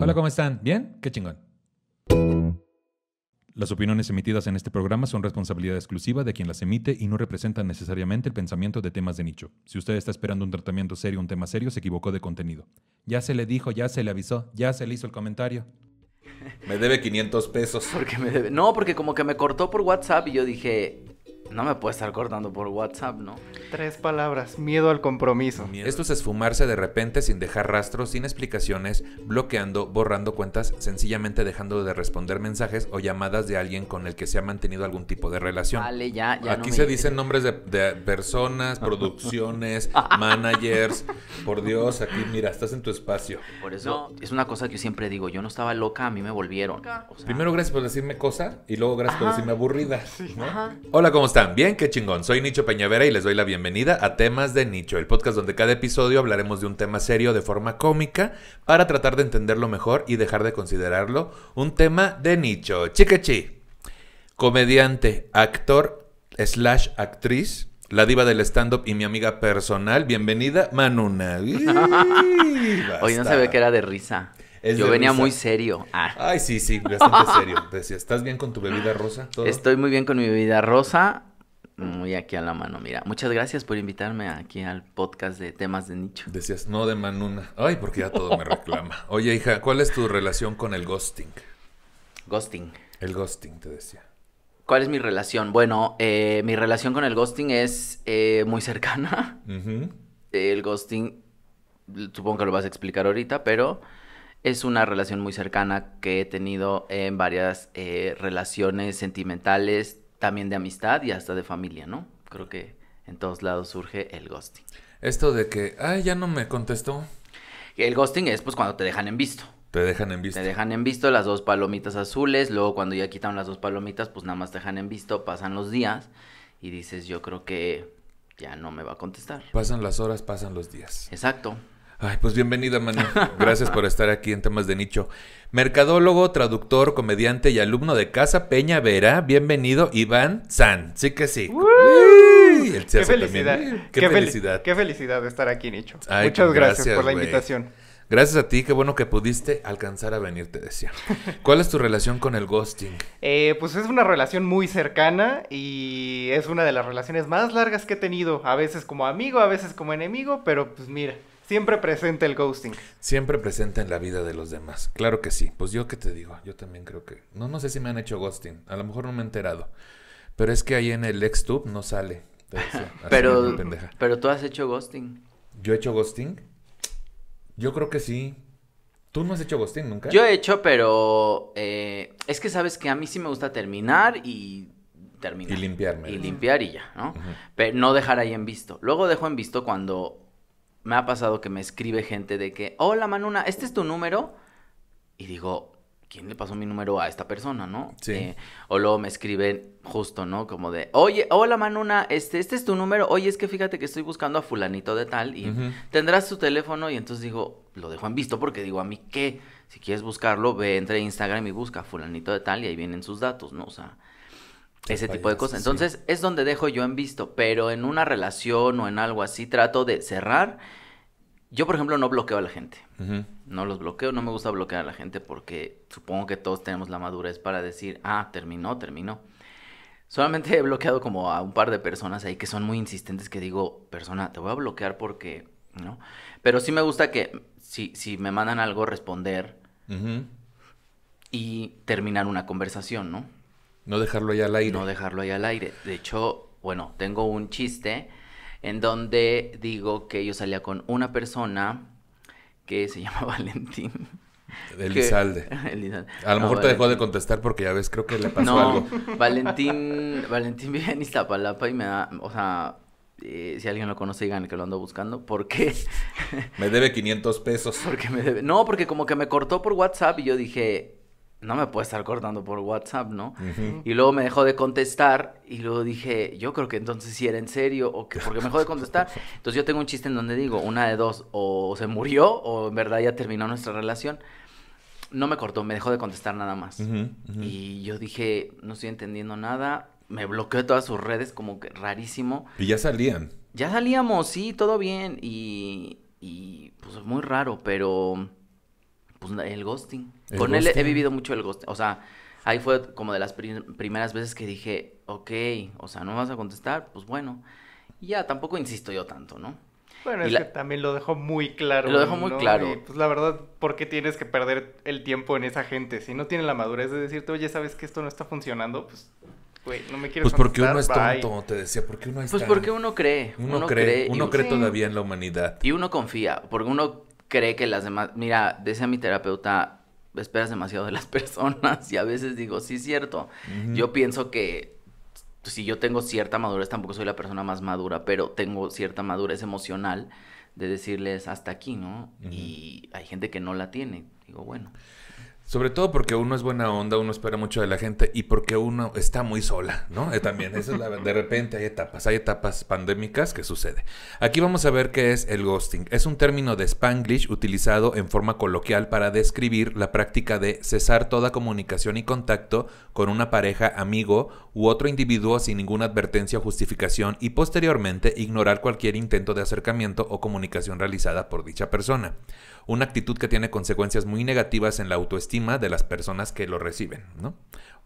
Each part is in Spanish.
Hola, ¿cómo están? ¿Bien? Qué chingón. Las opiniones emitidas en este programa son responsabilidad exclusiva de quien las emite y no representan necesariamente el pensamiento de temas de nicho. Si usted está esperando un tratamiento serio, un tema serio, se equivocó de contenido. Ya se le dijo, ya se le avisó, ya se le hizo el comentario. Me debe 500 pesos. Porque me debe- No, porque como que me cortó por WhatsApp y yo dije, no me puede estar cortando por WhatsApp, ¿no? Tres palabras, miedo al compromiso. Esto es esfumarse de repente sin dejar rastros, sin explicaciones, bloqueando, borrando cuentas, sencillamente dejando de responder mensajes o llamadas de alguien con el que se ha mantenido algún tipo de relación. Vale, ya, ya. Aquí no se me- dicen nombres de, de personas, producciones, managers. Por Dios, aquí mira, estás en tu espacio. Por eso es una cosa que yo siempre digo, yo no estaba loca, a mí me volvieron. O sea, Primero, gracias por decirme cosa y luego gracias por decirme aburrida. ¿no? Ajá. Hola, ¿cómo están? Bien, qué chingón. Soy Nicho Peñavera y les doy la bienvenida a Temas de Nicho, el podcast donde cada episodio hablaremos de un tema serio de forma cómica para tratar de entenderlo mejor y dejar de considerarlo un tema de nicho. Chiquechi. Comediante, actor, slash actriz, la diva del stand-up y mi amiga personal. Bienvenida, Manuna. Uy, Hoy no ve que era de risa. Es yo de venía risa. muy serio. Ah, Ay, sí, sí, bastante serio. Decía, ¿estás bien con tu bebida rosa? ¿Todo? estoy muy bien con mi bebida rosa. Muy aquí a la mano, mira. Muchas gracias por invitarme aquí al podcast de temas de nicho. Decías, no de Manuna. Ay, porque ya todo me reclama. Oye, hija, ¿cuál es tu relación con el ghosting? Ghosting. El ghosting, te decía. ¿Cuál es mi relación? Bueno, eh, mi relación con el ghosting es eh, muy cercana. El ghosting, supongo que lo vas a explicar ahorita, pero es una relación muy cercana que he tenido en varias eh, relaciones sentimentales, también de amistad y hasta de familia, ¿no? Creo que en todos lados surge el ghosting. Esto de que, ay, ya no me contestó. El ghosting es pues cuando te dejan en visto. Te dejan en vista. Te dejan en visto las dos palomitas azules, luego cuando ya quitaron las dos palomitas, pues nada más te dejan en visto, pasan los días y dices, yo creo que ya no me va a contestar. Pasan las horas, pasan los días. Exacto. Ay, pues bienvenida, Manu. Gracias por estar aquí en temas de nicho. Mercadólogo, traductor, comediante y alumno de Casa Peña Vera. Bienvenido, Iván San. Sí que sí. Uy, se Qué felicidad. Qué, fel- felicidad. Qué felicidad de estar aquí, Nicho. Ay, Muchas gracias, gracias, por la invitación. Gracias a ti, qué bueno que pudiste alcanzar a venir, te decía. ¿Cuál es tu relación con el ghosting? Eh, pues es una relación muy cercana y es una de las relaciones más largas que he tenido. A veces como amigo, a veces como enemigo, pero pues mira, siempre presente el ghosting. Siempre presente en la vida de los demás. Claro que sí. Pues yo qué te digo, yo también creo que... No, no sé si me han hecho ghosting. A lo mejor no me he enterado. Pero es que ahí en el XTube no sale. Pero, pero tú has hecho ghosting. ¿Yo he hecho ghosting? Yo creo que sí. ¿Tú no has hecho ghosting nunca? Yo he hecho, pero eh, es que sabes que a mí sí me gusta terminar y terminar. Y limpiarme. Y limpiar y ya, ¿no? Pero no dejar ahí en visto. Luego dejo en visto cuando me ha pasado que me escribe gente de que, hola Manuna, ¿este es tu número? Y digo, ¿quién le pasó mi número a esta persona, no? Sí. Eh, o luego me escriben justo, ¿no? Como de, oye, hola Manuna, este, este es tu número. Oye, es que fíjate que estoy buscando a fulanito de tal y tendrás su teléfono y entonces digo, lo dejo en visto porque digo, a mí qué, si quieres buscarlo, ve, entre a Instagram y busca fulanito de tal y ahí vienen sus datos, ¿no? O sea, ese tipo de cosas. sí. Entonces, es donde dejo yo en visto, pero en una relación o en algo así trato de cerrar. Yo, por ejemplo, no bloqueo a la gente. No los bloqueo, no me gusta bloquear a la gente porque supongo que todos tenemos la madurez para decir, ah, terminó, terminó. Solamente he bloqueado como a un par de personas ahí que son muy insistentes que digo, persona, te voy a bloquear porque, ¿no? Pero sí me gusta que si, si me mandan algo, responder y terminar una conversación, ¿no? No dejarlo ya al aire. No dejarlo ahí al aire. De hecho, bueno, tengo un chiste en donde digo que yo salía con una persona que se llama Valentín. Elizalde. A lo No, mejor te dejó de contestar porque ya ves, creo que le pasó No, algo. Valentín, Valentín vive en Iztapalapa y me da, o sea, eh, si alguien lo conoce, digan que lo ando buscando. ¿Por qué? Me debe 500 pesos. Porque me debe- No, porque como que me cortó por WhatsApp y yo dije, no me puede estar cortando por WhatsApp, ¿no? Y luego me dejó de contestar y luego dije, yo creo que entonces sí era en serio o que porque me dejó de contestar. Entonces yo tengo un chiste en donde digo, una de dos, o se murió o en verdad ya terminó nuestra relación. No me cortó, me dejó de contestar nada más. Y yo dije, no estoy entendiendo nada. Me bloqueó de todas sus redes, como que rarísimo. Y ya salían. Ya salíamos, sí, todo bien. Y, y pues pues muy raro, pero pues el ghosting. El Con él he vivido mucho el ghosting. O sea, ahí fue como de las prim- primeras veces que dije, ok, o sea, no me vas a contestar, pues bueno. Y ya, tampoco insisto yo tanto, ¿no? Bueno, Y es la- que también lo dejó muy claro. Lo dejó muy ¿no? claro. Y, pues la verdad, ¿por qué tienes que perder el tiempo en esa gente? Si no tienen la madurez de decirte, oye, ¿sabes que esto no está funcionando? Pues, güey, no me quieres Pues porque uno es contestar, bye". tonto, te decía, porque uno ahí Pues porque uno cree. Uno, cree, uno cree Sí. todavía en la humanidad. y uno confía, porque uno cree que las demás... Mira, decía mi terapeuta, esperas demasiado de las personas y a veces digo, sí es cierto. Yo pienso que si yo tengo cierta madurez, tampoco soy la persona más madura, pero tengo cierta madurez emocional de decirles hasta aquí, ¿no? Y hay gente que no la tiene. Digo, bueno. Sobre todo porque uno es buena onda, uno espera mucho de la gente y porque uno está muy sola, ¿no? Eh, también, eso es de repente hay etapas, hay etapas pandémicas que sucede. Aquí vamos a ver qué es el ghosting. Es un término de Spanglish utilizado en forma coloquial para describir la práctica de cesar toda comunicación y contacto con una pareja, amigo u otro individuo sin ninguna advertencia o justificación y posteriormente ignorar cualquier intento de acercamiento o comunicación realizada por dicha persona una actitud que tiene consecuencias muy negativas en la autoestima de las personas que lo reciben, ¿no?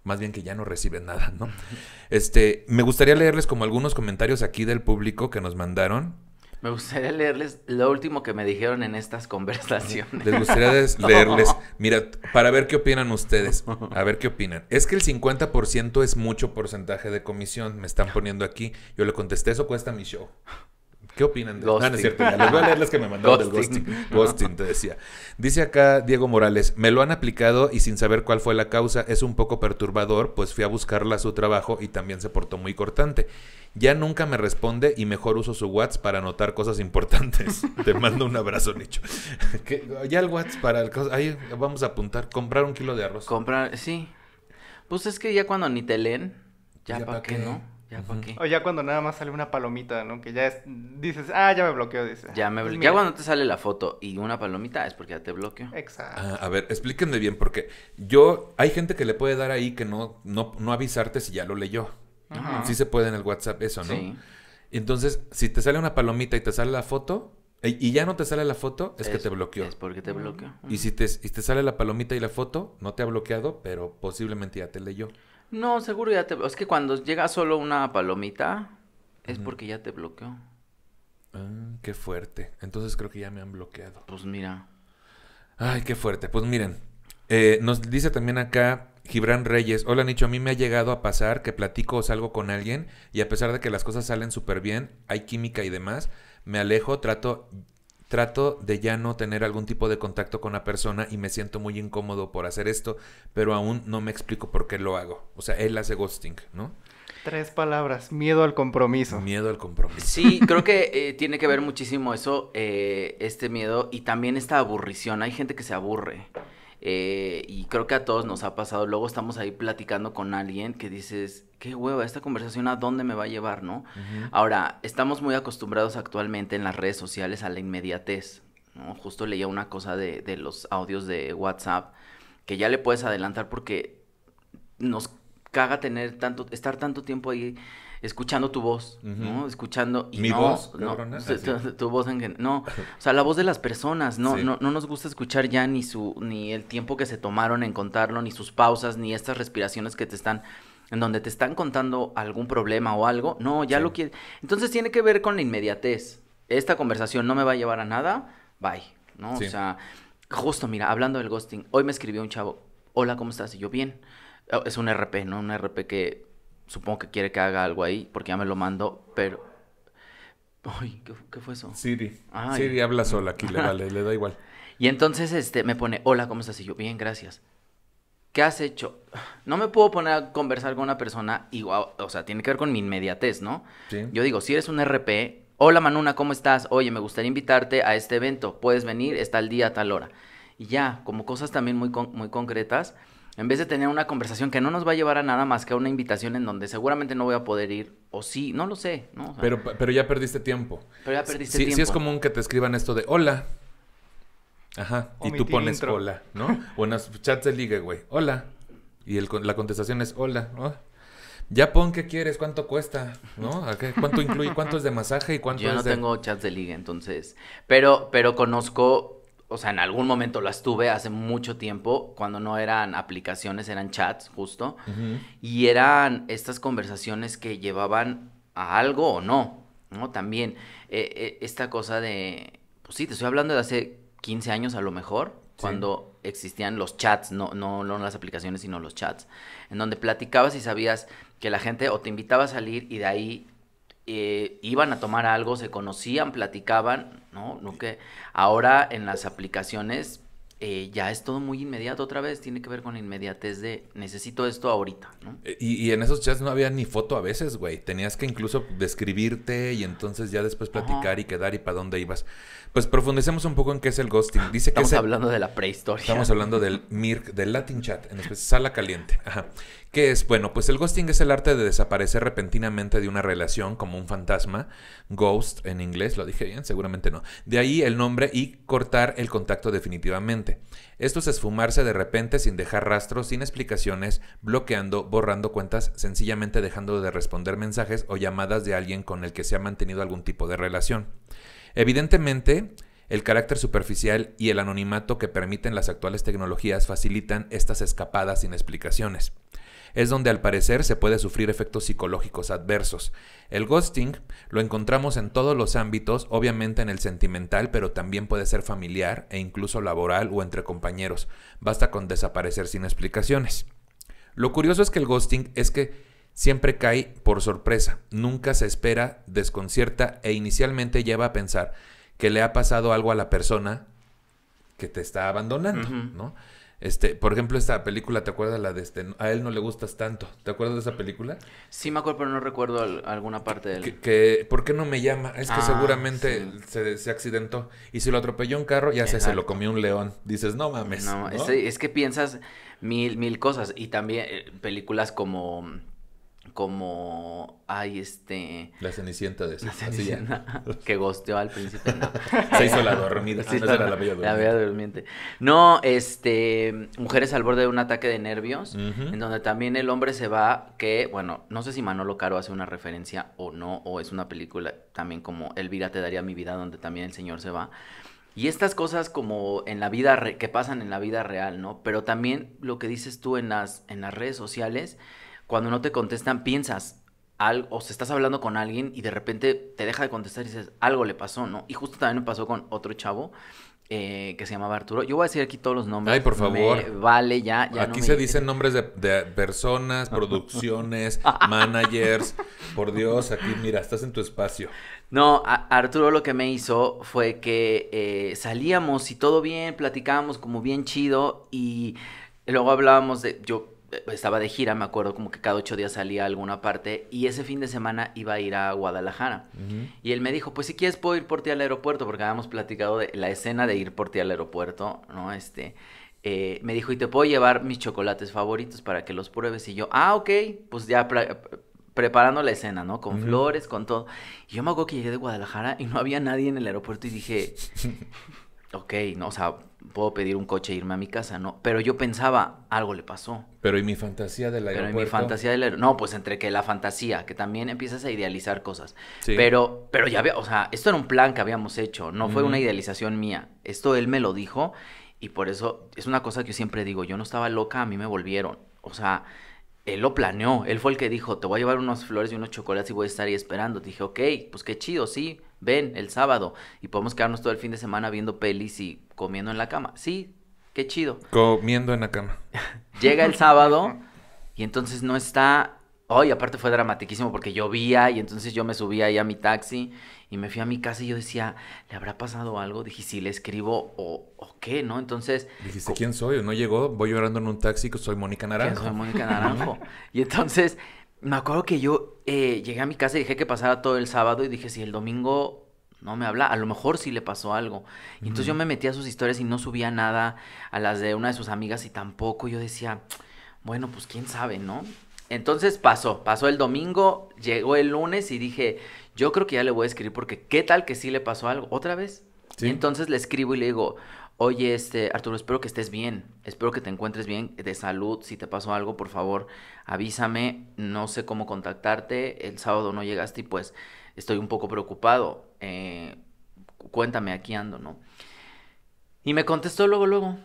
Más bien que ya no reciben nada, ¿no? Este, me gustaría leerles como algunos comentarios aquí del público que nos mandaron. Me gustaría leerles lo último que me dijeron en estas conversaciones. Les gustaría leerles, mira, para ver qué opinan ustedes. A ver qué opinan. Es que el 50% es mucho porcentaje de comisión, me están poniendo aquí. Yo le contesté, eso cuesta mi show. ¿Qué opinan? De... No es Ghosting. cierto, ya les voy a leer las que me mandaron del Ghosting. ghosting. Te decía. Dice acá Diego Morales, me lo han aplicado y sin saber cuál fue la causa es un poco perturbador, pues fui a buscarla a su trabajo y también se portó muy cortante. Ya nunca me responde y mejor uso su WhatsApp para anotar cosas importantes. Te mando un abrazo, Nicho. ¿Qué? Ya el WhatsApp para el... Ahí vamos a apuntar, comprar un kilo de arroz. Comprar, sí. Pues es que ya cuando ni te leen, ya, Ya para pa' qué, qué. ¿no? Ya Ujú. para qué. O ya cuando nada más sale una palomita, ¿no? Que ya es, dices, ah, ya me bloqueó, dice. Ya, me, Pues ya mira. cuando te sale la foto y una palomita es porque ya te bloqueó. Exacto. Ah, a ver, explíquenme bien, porque yo, hay gente que le puede dar ahí que no, no, no avisarte si ya lo leyó. Ajá. Sí se puede en el WhatsApp eso, ¿no? Sí. Entonces, si te sale una palomita y te sale la foto, e- y ya no te sale la foto, es, que te bloqueó. Es porque te bloqueó. Y si te, y te sale la palomita y la foto, no te ha bloqueado, pero posiblemente ya te leyó. No, seguro ya te... Es que cuando llega solo una palomita, es porque ya te bloqueó. Ah, qué fuerte. Entonces creo que ya me han bloqueado. Pues mira. Ay, qué fuerte. Pues miren, eh, nos dice también acá Gibran Reyes. Hola Nicho, a mí me ha llegado a pasar que platico o salgo con alguien y a pesar de que las cosas salen súper bien, hay química y demás, me alejo, trato, trato de ya no tener algún tipo de contacto con la persona y me siento muy incómodo por hacer esto, pero aún no me explico por qué lo hago. O sea, él hace ghosting, ¿no? Tres palabras, miedo al compromiso. Miedo al compromiso. Sí, creo que eh, tiene que ver muchísimo eso, eh, este miedo y también esta aburrición. Hay gente que se aburre. Eh, y creo que a todos nos ha pasado. Luego estamos ahí platicando con alguien que dices, qué hueva, esta conversación a dónde me va a llevar, ¿no? Ahora, estamos muy acostumbrados actualmente en las redes sociales a la inmediatez. ¿no? Justo leía una cosa de, de los audios de WhatsApp que ya le puedes adelantar porque nos caga tener tanto, estar tanto tiempo ahí escuchando tu voz, ¿no? Escuchando y ¿Mi no, voz, no, cabrona? tu, voz en no, o sea, la voz de las personas, no, Sí. no, no nos gusta escuchar ya ni su, ni el tiempo que se tomaron en contarlo, ni sus pausas, ni estas respiraciones que te están, en donde te están contando algún problema o algo, no, ya Sí. lo quiere, entonces tiene que ver con la inmediatez, esta conversación no me va a llevar a nada, bye, ¿no? Sí. O sea, justo, mira, hablando del ghosting, hoy me escribió un chavo, hola, ¿cómo estás? Y yo, bien, Oh, es un RP, ¿no? Un RP que supongo que quiere que haga algo ahí, porque ya me lo mandó, pero... Ay, ¿qué, qué fue eso? Siri. Ay. Siri habla sola aquí, le vale, le da igual. Y entonces este me pone, hola, ¿cómo estás? Y yo, bien, gracias. ¿Qué has hecho? No me puedo poner a conversar con una persona igual, o sea, tiene que ver con mi inmediatez, ¿no? Sí. Yo digo, si eres un RP, hola Manuna, ¿cómo estás? Oye, me gustaría invitarte a este evento, puedes venir, está el día a tal hora. Y ya, como cosas también muy, con- muy concretas, en vez de tener una conversación que no nos va a llevar a nada más que a una invitación en donde seguramente no voy a poder ir, o sí, no lo sé, ¿no? O sea, Pero, pero ya perdiste tiempo. pero ya perdiste sí, tiempo. sí es común que te escriban esto de hola. Ajá. Y tú pones intro. hola, ¿no? o en los chats de ligue, güey. Hola. Y el, la contestación es hola. ¿no? Ya pon qué quieres, cuánto cuesta, ¿no? ¿A qué- ¿Cuánto incluye? ¿Cuánto es de masaje y cuánto Yo no es de...? tengo chats de liga, entonces. Pero, pero conozco, o sea, en algún momento las tuve hace mucho tiempo, cuando no eran aplicaciones, eran chats, justo. Y eran estas conversaciones que llevaban a algo o no, ¿no? También eh, eh, esta cosa de, pues sí, te estoy hablando de hace 15 años a lo mejor, Sí. cuando existían los chats, no, no, no las aplicaciones, sino los chats, en donde platicabas y sabías que la gente o te invitaba a salir y de ahí eh, iban a tomar algo, se conocían, platicaban, ¿no? no que ahora en las aplicaciones eh, ya es todo muy inmediato otra vez, tiene que ver con la inmediatez de necesito esto ahorita, ¿no? Eh, Y, y en esos chats no había ni foto a veces, güey. Tenías que incluso describirte y entonces ya después platicar Ajá. y quedar y para dónde ibas. Pues profundicemos un poco en qué es el ghosting. Dice que Estamos es el- hablando de la prehistoria. Estamos hablando del MIRC, del Latin Chat, en especial sala caliente. Ajá. ¿Qué es? Bueno, pues el ghosting es el arte de desaparecer repentinamente de una relación como un fantasma. Ghost en inglés, lo dije bien, seguramente no. De ahí el nombre y cortar el contacto definitivamente. Esto es esfumarse de repente sin dejar rastros, sin explicaciones, bloqueando, borrando cuentas, sencillamente dejando de responder mensajes o llamadas de alguien con el que se ha mantenido algún tipo de relación. Evidentemente, el carácter superficial y el anonimato que permiten las actuales tecnologías facilitan estas escapadas sin explicaciones. Es donde al parecer se puede sufrir efectos psicológicos adversos. El ghosting lo encontramos en todos los ámbitos, obviamente en el sentimental, pero también puede ser familiar e incluso laboral o entre compañeros. Basta con desaparecer sin explicaciones. Lo curioso es que el ghosting es que siempre cae por sorpresa, nunca se espera, desconcierta e inicialmente lleva a pensar que le ha pasado algo a la persona que te está abandonando. ¿no? Este, por ejemplo, esta película, ¿te acuerdas la de este? A él no le gustas tanto. ¿Te acuerdas de esa película? Sí me acuerdo, pero no recuerdo al- alguna parte del... Que, que, ¿por qué no me llama? Es que Ah, seguramente sí. se, se accidentó. Y si lo atropelló un carro, ya se lo comió un león. Dices, no mames. No, ¿no? Es, es que piensas mil, mil cosas. Y también eh, películas como... Como... Ay, este... La cenicienta de. La. Cenicienta, que gosteó al príncipe. no. Se hizo la dormida. Sí, no, era la bella la durmiente. Bella Durmiente. No, este, mujeres al borde de un ataque de nervios, en donde también el hombre se va, que, bueno, no sé si Manolo Caro hace una referencia o no, o es una película también como Elvira te daría mi vida, donde también el señor se va. Y estas cosas como en la vida, re- que pasan en la vida real, ¿no? Pero también lo que dices tú en las, en las redes sociales, cuando no te contestan, piensas, algo, o se estás hablando con alguien y de repente te deja de contestar y dices, algo le pasó, ¿no? Y justo también me pasó con otro chavo eh, que se llamaba Arturo. Yo voy a decir aquí todos los nombres. Ay, por favor. Me vale, ya. ya Aquí se dicen nombres de, de personas, producciones, managers. Por Dios, aquí mira, estás en tu espacio. No, a- Arturo lo que me hizo fue que eh, salíamos y todo bien, platicábamos como bien chido y luego hablábamos de, yo estaba de gira, me acuerdo como que cada ocho días salía a alguna parte y ese fin de semana iba a ir a Guadalajara. Y él me dijo, pues si quieres puedo ir por ti al aeropuerto, porque habíamos platicado de la escena de ir por ti al aeropuerto, ¿no? Este, eh, me dijo, y te puedo llevar mis chocolates favoritos para que los pruebes. Y yo, ah, ok, pues ya preparando la escena, ¿no? Con flores, con todo. Y yo me acuerdo que llegué de Guadalajara y no había nadie en el aeropuerto y dije, ok, no, o sea, puedo pedir un coche e irme a mi casa, ¿no? Pero yo pensaba, algo le pasó. Pero y mi fantasía del Pero aeropuerto. en mi fantasía del aer- No, pues entre que la fantasía, que también empiezas a idealizar cosas. Sí. Pero, pero ya había, o sea, esto era un plan que habíamos hecho, no fue una idealización mía. Esto él me lo dijo y por eso es una cosa que yo siempre digo, yo no estaba loca, a mí me volvieron. O sea, él lo planeó, él fue el que dijo, te voy a llevar unas flores y unos chocolates y voy a estar ahí esperando. Dije, ok, pues qué chido, sí, ven el sábado y podemos quedarnos todo el fin de semana viendo pelis y comiendo en la cama. Sí, qué chido. Comiendo en la cama. Llega el sábado y entonces no está. Hoy, aparte fue dramatiquísimo porque llovía y entonces yo me subí ahí a mi taxi y me fui a mi casa y yo decía, ¿le habrá pasado algo? Dije, si le escribo o, o qué, ¿no? Entonces, Dijiste, ¿quién soy? No llegó, voy llorando en un taxi, que soy Mónica ¿quién Naranjo. soy Mónica Naranjo? y entonces, me acuerdo que yo eh, llegué a mi casa y dejé que pasara todo el sábado y dije, si el domingo no me habla, a lo mejor sí le pasó algo. Y entonces yo me metí a sus historias y no subía nada a las de una de sus amigas y tampoco. Yo decía, bueno, pues quién sabe, ¿no? Entonces pasó, pasó el domingo, llegó el lunes y dije, yo creo que ya le voy a escribir porque qué tal que sí le pasó algo otra vez. Sí. Y entonces le escribo y le digo, Oye, este, Arturo, espero que estés bien, espero que te encuentres bien de salud. Si te pasó algo, por favor, avísame. No sé cómo contactarte. El sábado no llegaste y pues estoy un poco preocupado. Eh, cuéntame, aquí ando, ¿no? Y me contestó luego, luego.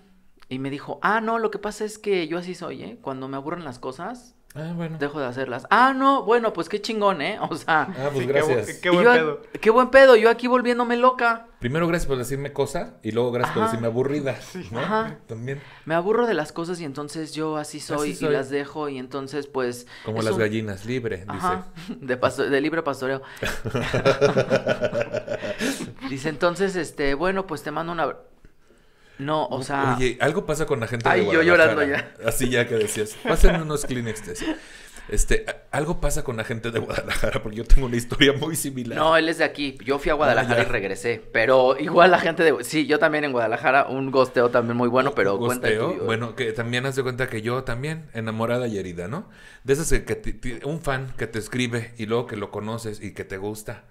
Y me dijo, ah, no, lo que pasa es que yo así soy, ¿eh? Cuando me aburren las cosas, Ah, bueno. dejo de hacerlas. Ah, no, bueno, pues qué chingón, ¿eh? O sea, Ah, pues Sí, qué gracias. qué buen yo- pedo. qué buen pedo, yo aquí volviéndome loca. Primero gracias por decirme cosa y luego gracias por decirme aburrida. ¿no? Ajá. También. Me aburro de las cosas y entonces yo así soy, soy. y las dejo y entonces pues... Como las un- gallinas, libre, Ajá, de, pasto- de libre pastoreo. Dice, entonces, este, bueno, pues te mando una... No, o sea... Oye, algo pasa con la gente Ay, de yo llorando Guadalajara. Así ya que decías. Pásenme unos Kleenex. Este, algo pasa con la gente de Guadalajara porque yo tengo una historia muy similar. No, él es de aquí. Yo fui a Guadalajara Ah, ya. y regresé. Pero igual la gente de... Sí, yo también en Guadalajara. Un gosteo también muy bueno, pero cuenta tuyo. Bueno, que también haz de cuenta que yo también, enamorada y herida, ¿no? De esas que, que un fan que te escribe y luego que lo conoces y que te gusta.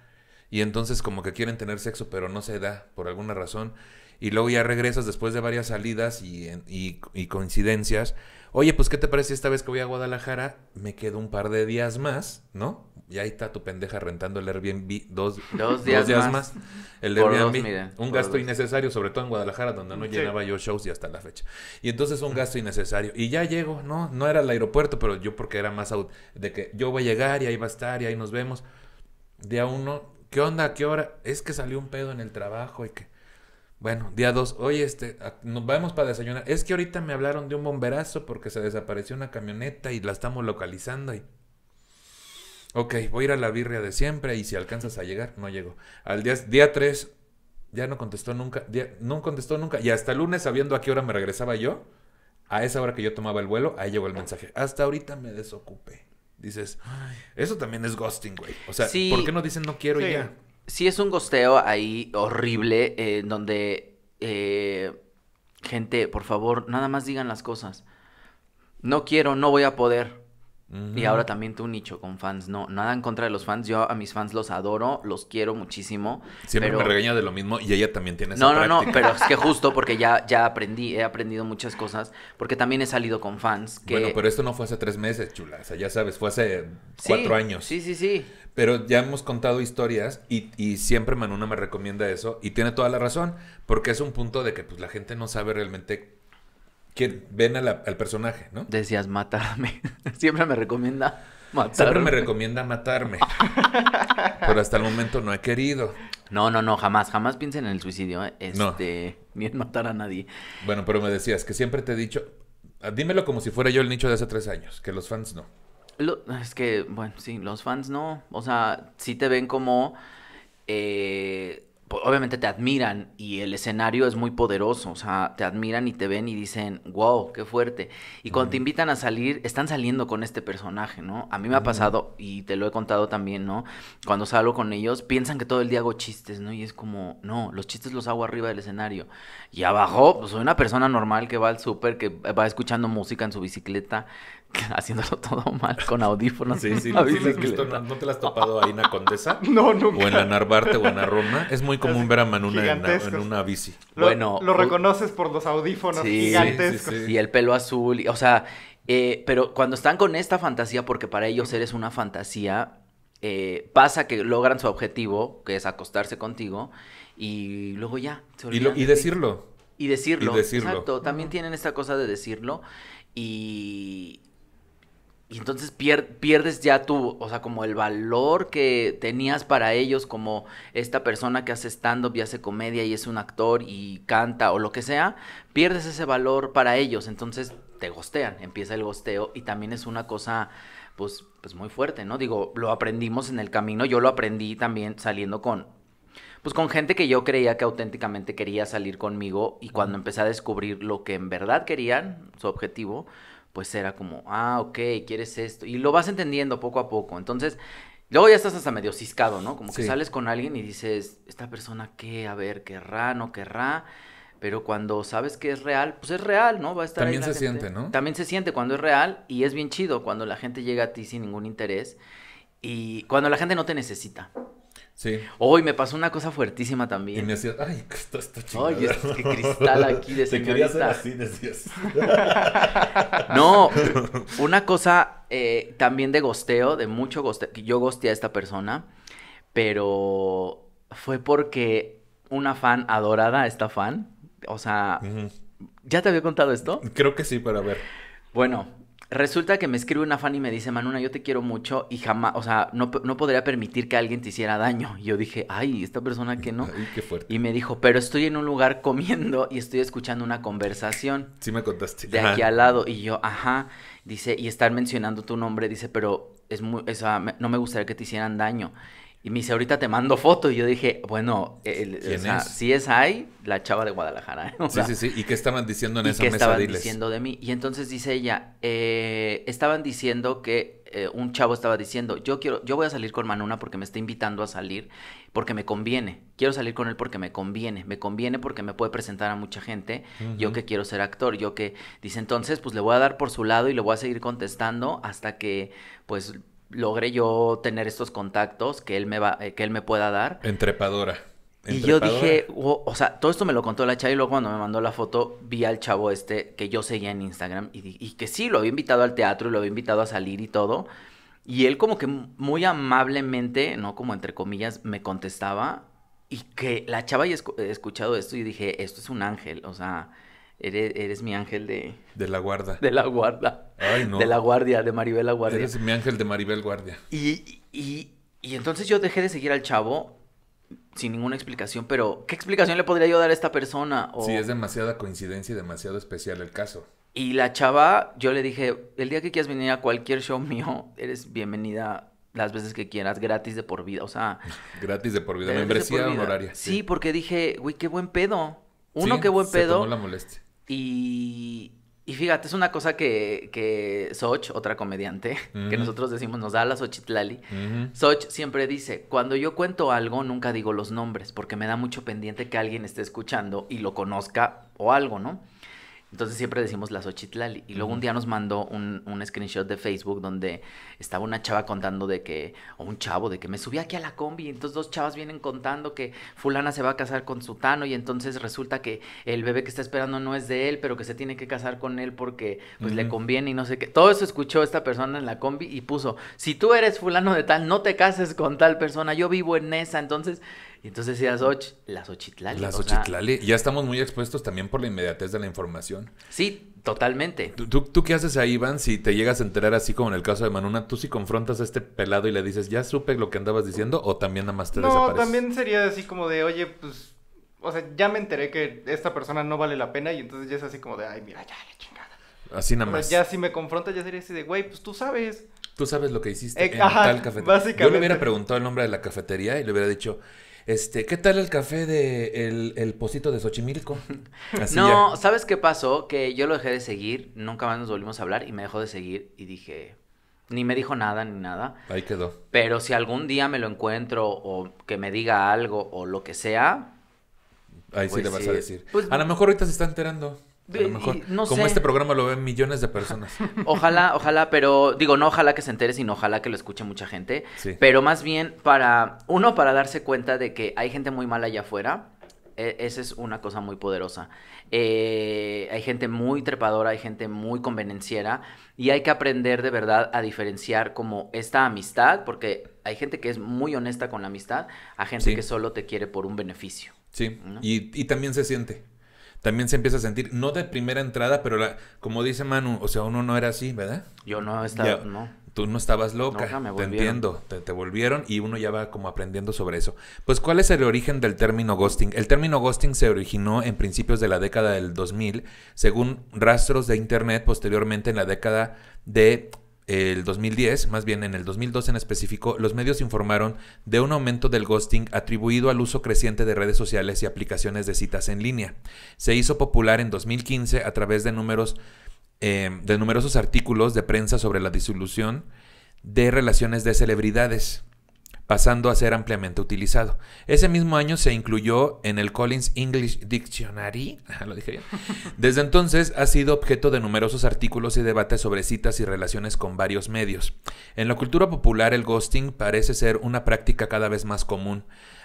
Y entonces como que quieren tener sexo, pero no se da por alguna razón. Y luego ya regresas después de varias salidas y, y- y coincidencias. Oye, pues ¿qué te parece esta vez que voy a Guadalajara? Me quedo un par de días más, ¿no? Y ahí está tu pendeja rentando el Airbnb dos, Dos días más. El Por Airbnb, dos, un gasto dos. innecesario, sobre todo en Guadalajara, donde no Sí. llenaba yo shows y hasta la fecha. Y entonces un gasto innecesario. Y ya llego, no, no era el aeropuerto, pero yo porque era más out, de que yo voy a llegar y ahí va a estar y ahí nos vemos. Día uno, ¿qué onda? ¿A qué hora? Es que salió un pedo en el trabajo y que... Bueno, día dos, oye, este, nos vamos para desayunar. Es que ahorita me hablaron de un bomberazo porque se desapareció una camioneta y la estamos localizando y... Ok, voy a ir a la birria de siempre y si alcanzas a llegar, no llego. Al día, día 3, ya no contestó nunca, día- no contestó nunca. Y hasta el lunes, sabiendo a qué hora me regresaba yo, a esa hora que yo tomaba el vuelo, ahí llegó el mensaje. Hasta ahorita me desocupé. Dices, "Ay, eso también es ghosting, güey. O sea, Sí. ¿por qué no dicen no quiero y Sí. ya? Sí, es un gosteo ahí horrible, eh, donde, eh, gente, por favor, nada más digan las cosas. No quiero, no voy a poder. Y ahora también tu nicho con fans, no, nada en contra de los fans, yo a mis fans los adoro, los quiero muchísimo. Siempre pero- me regaña de lo mismo y ella también tiene esa No, no, no, pero es que justo porque ya, ya aprendí, he aprendido muchas cosas, porque también he salido con fans que... Bueno, pero esto no fue hace tres meses, chula. O sea, ya sabes, fue hace Sí, cuatro años. Sí, sí, sí. Pero ya hemos contado historias y, y siempre Manuna me recomienda eso y tiene toda la razón, porque es un punto de que pues la gente no sabe realmente quién ven a la- al personaje, ¿no? Decías matarme, siempre me recomienda matarme. Siempre me recomienda matarme, pero hasta el momento no he querido. No, no, no, jamás, jamás piensen en el suicidio, ¿eh? No. este, ni en matar a nadie. Bueno, pero me decías que siempre te he dicho, ah, dímelo como si fuera yo el nicho de hace tres años, que los fans no. Lo- es que, bueno, sí, los fans no. O sea, sí te ven como. eh, obviamente te admiran y el escenario es muy poderoso. O sea, te admiran y te ven y dicen, wow, qué fuerte. Y cuando te invitan a salir, están saliendo con este personaje, ¿no? A mí me ha pasado, y te lo he contado también, ¿no? Cuando salgo con ellos, piensan que todo el día hago chistes, ¿no? Y es como, no, los chistes los hago arriba del escenario. Y abajo, pues soy una persona normal que va al súper, que va escuchando música en su bicicleta, haciéndolo todo mal, con audífonos. Sí, sí, la ¿no, sí has visto? ¿No- ¿No te las has topado ahí en la Condesa? No, nunca. O en la Narvarte o en la Roma. Es muy común ver a Manuna en, la- en una bici. Lo, Bueno, lo reconoces por los audífonos Sí, gigantescos. sí, sí. Y el pelo azul, y- o sea, eh, pero cuando están con esta fantasía, porque para ellos eres una fantasía, eh, pasa que logran su objetivo, que es acostarse contigo, y luego ya. se Y, lo- olvidan y de ti. decirlo. Y decirlo. Y decirlo. Exacto. También tienen esta cosa de decirlo. Y. Y entonces pier- pierdes ya tu, o sea, como el valor que tenías para ellos, como esta persona que hace stand-up y hace comedia y es un actor y canta o lo que sea, pierdes ese valor para ellos. Entonces te gostean, empieza el gosteo y también es una cosa, pues, pues muy fuerte, ¿no? Digo, lo aprendimos en el camino, yo lo aprendí también saliendo con pues con gente que yo creía que auténticamente quería salir conmigo y cuando empecé a descubrir lo que en verdad querían, su objetivo, pues era como, ah, ok, quieres esto. Y lo vas entendiendo poco a poco. Entonces, luego ya estás hasta medio ciscado, ¿no? Como que Sí. sales con alguien y dices, esta persona qué, a ver, querrá, no querrá. Pero cuando sabes que es real, pues es real, ¿no? Va a estar ahí También la se gente. siente, ¿no? También se siente cuando es real y es bien chido cuando la gente llega a ti sin ningún interés y cuando la gente no te necesita. Sí. Hoy me pasó una cosa fuertísima Y también. me decías, ay, esto está chido. Ay, es que cristal aquí de Te quería hacer así, decías. No, una cosa eh, también de gosteo, de mucho gosteo. Yo gosteé a esta persona, pero fue porque una fan adorada, esta fan, o sea. ¿ya te había contado esto? Creo que sí, pero a ver. Bueno, resulta que me escribe una fan y me dice, Manuna, yo te quiero mucho y jamás, o sea, no, no podría permitir que alguien te hiciera daño. Y yo dije, ay, esta persona que no. Ay, qué fuerte. Y me dijo, pero estoy en un lugar comiendo y estoy escuchando una conversación Sí me contaste. de Ajá. aquí al lado. Y yo, ajá, dice, y están mencionando tu nombre, dice, pero es muy, o sea, no me gustaría que te hicieran daño. Y me dice, ahorita te mando foto. Y yo dije, bueno, el- o ¿Quién sea, es? si es ahí, la chava de Guadalajara. ¿eh? O Sí, sea, sí, sí. ¿Y qué estaban diciendo en ¿Y esa qué mesa? estaban Diles. diciendo de mí? Y entonces dice ella, eh, estaban diciendo que eh, un chavo estaba diciendo, yo quiero, yo voy a salir con Manuna porque me está invitando a salir, porque me conviene. Quiero salir con él porque me conviene. Me conviene porque me puede presentar a mucha gente. Yo que quiero ser actor, yo que dice entonces, pues le voy a dar por su lado y le voy a seguir contestando hasta que, pues logre yo tener estos contactos que él me va, eh, que él me pueda dar. Entrepadora. Y yo dije, o, o sea, todo esto me lo contó la chava y luego cuando me mandó la foto vi al chavo este que yo seguía en Instagram y, que sí, lo había invitado al teatro y lo había invitado a salir y todo. Y él como que muy amablemente, no como entre comillas, me contestaba y que la chava escu- escuchado esto y dije, esto es un ángel, o sea, eres, eres mi ángel de, De la guarda. de la guarda. Ay, no. De la guardia, de Maribel la guardia. Eres mi ángel de Maribel Guardia. Y, y, y entonces yo dejé de seguir al chavo sin ninguna explicación, pero ¿qué explicación le podría yo dar a esta persona? O- Sí, es demasiada coincidencia y demasiado especial el caso. Y la chava, yo le dije, el día que quieras venir a cualquier show mío, eres bienvenida las veces que quieras, gratis de por vida, o sea... Gratis de por vida. Membresía honoraria. Sí, porque dije, güey, qué buen pedo. Uno, Sí, qué buen se pedo. tomó la molestia. Y, y fíjate, es una cosa que, que Soch, otra comediante, que nosotros decimos, nos da la Xochitlali. Ujú. Soch siempre dice, cuando yo cuento algo, nunca digo los nombres, porque me da mucho pendiente que alguien esté escuchando y lo conozca o algo, ¿no? Entonces siempre decimos la Xochitlali. Y luego un día nos mandó un, un screenshot de Facebook donde estaba una chava contando de que, o un chavo, de que me subí aquí a la combi y entonces dos chavas vienen contando que fulana se va a casar con sutano y entonces resulta que el bebé que está esperando no es de él, pero que se tiene que casar con él porque pues le conviene y no sé qué. Todo eso escuchó esta persona en la combi y puso, si tú eres fulano de tal, no te cases con tal persona, yo vivo en esa, entonces... Y entonces decía Xoch, la Xochitlali. La o sea. Ya estamos muy expuestos también por la inmediatez de la información. sí, totalmente. ¿Tú, tú, tú qué haces ahí, Iván, si te llegas a enterar así como en el caso de Manuna? ¿Tú si confrontas a este pelado y le dices, ya supe lo que andabas diciendo? ¿O también nada más te No, desapareces? también sería así como de, oye, pues, o sea, ya me enteré que esta persona no vale la pena y entonces ya es así como de, ay, mira, ya, la chingada. Así nada O sea, más. ya si me confronta ya sería así de, güey, pues tú sabes. Tú sabes lo que hiciste Eh, en ajá, tal cafetería. básicamente. Yo le hubiera preguntado el nombre de la cafetería y le hubiera dicho, este, ¿qué tal el café de el, el Pocito de Xochimilco? Así no, ya. ¿sabes qué pasó? Que yo lo dejé de seguir, nunca más nos volvimos a hablar y me dejó de seguir y dije, ni me dijo nada ni nada. Ahí quedó. Pero si algún día me lo encuentro o que me diga algo o lo que sea, Ahí sí Pues le vas sí. a decir. Pues- a lo mejor ahorita se está enterando. A lo mejor. y no Como sé. este programa lo ven millones de personas. ojalá, ojalá, pero digo, no ojalá que se entere, sino ojalá que lo escuche mucha gente. Sí. Pero más bien para, uno, para darse cuenta de que hay gente muy mala allá afuera. e- Esa es una cosa muy poderosa. Eh, hay gente muy trepadora, hay gente muy convenenciera y hay que aprender de verdad a diferenciar como esta amistad, porque hay gente que es muy honesta con la amistad, a gente Sí. que solo te quiere por un beneficio. Sí. ¿No? Y, y también se siente. También se empieza a sentir, no de primera entrada, pero la, como dice Manu, o sea, uno no era así, ¿verdad? Yo no estaba, Ya. no. Tú no estabas loca, Loca, me te entiendo, te, te volvieron y uno ya va como aprendiendo sobre eso. Pues, ¿cuál es el origen del término ghosting? El término ghosting se originó en principios de la década del 2000, según rastros de internet, posteriormente en la década de el 2010, más bien en el 2002 en específico, los medios informaron de un aumento del ghosting atribuido al uso creciente de redes sociales y aplicaciones de citas en línea. Se hizo popular en 2015 a través de números eh, de numerosos artículos de prensa sobre la disolución de relaciones de celebridades. Pasando a ser ampliamente utilizado. Ese mismo año se incluyó en el Collins English Dictionary. Desde entonces ha sido objeto de numerosos artículos y debates sobre citas y relaciones con varios medios. En la cultura popular el ghosting parece ser una práctica cada vez más común.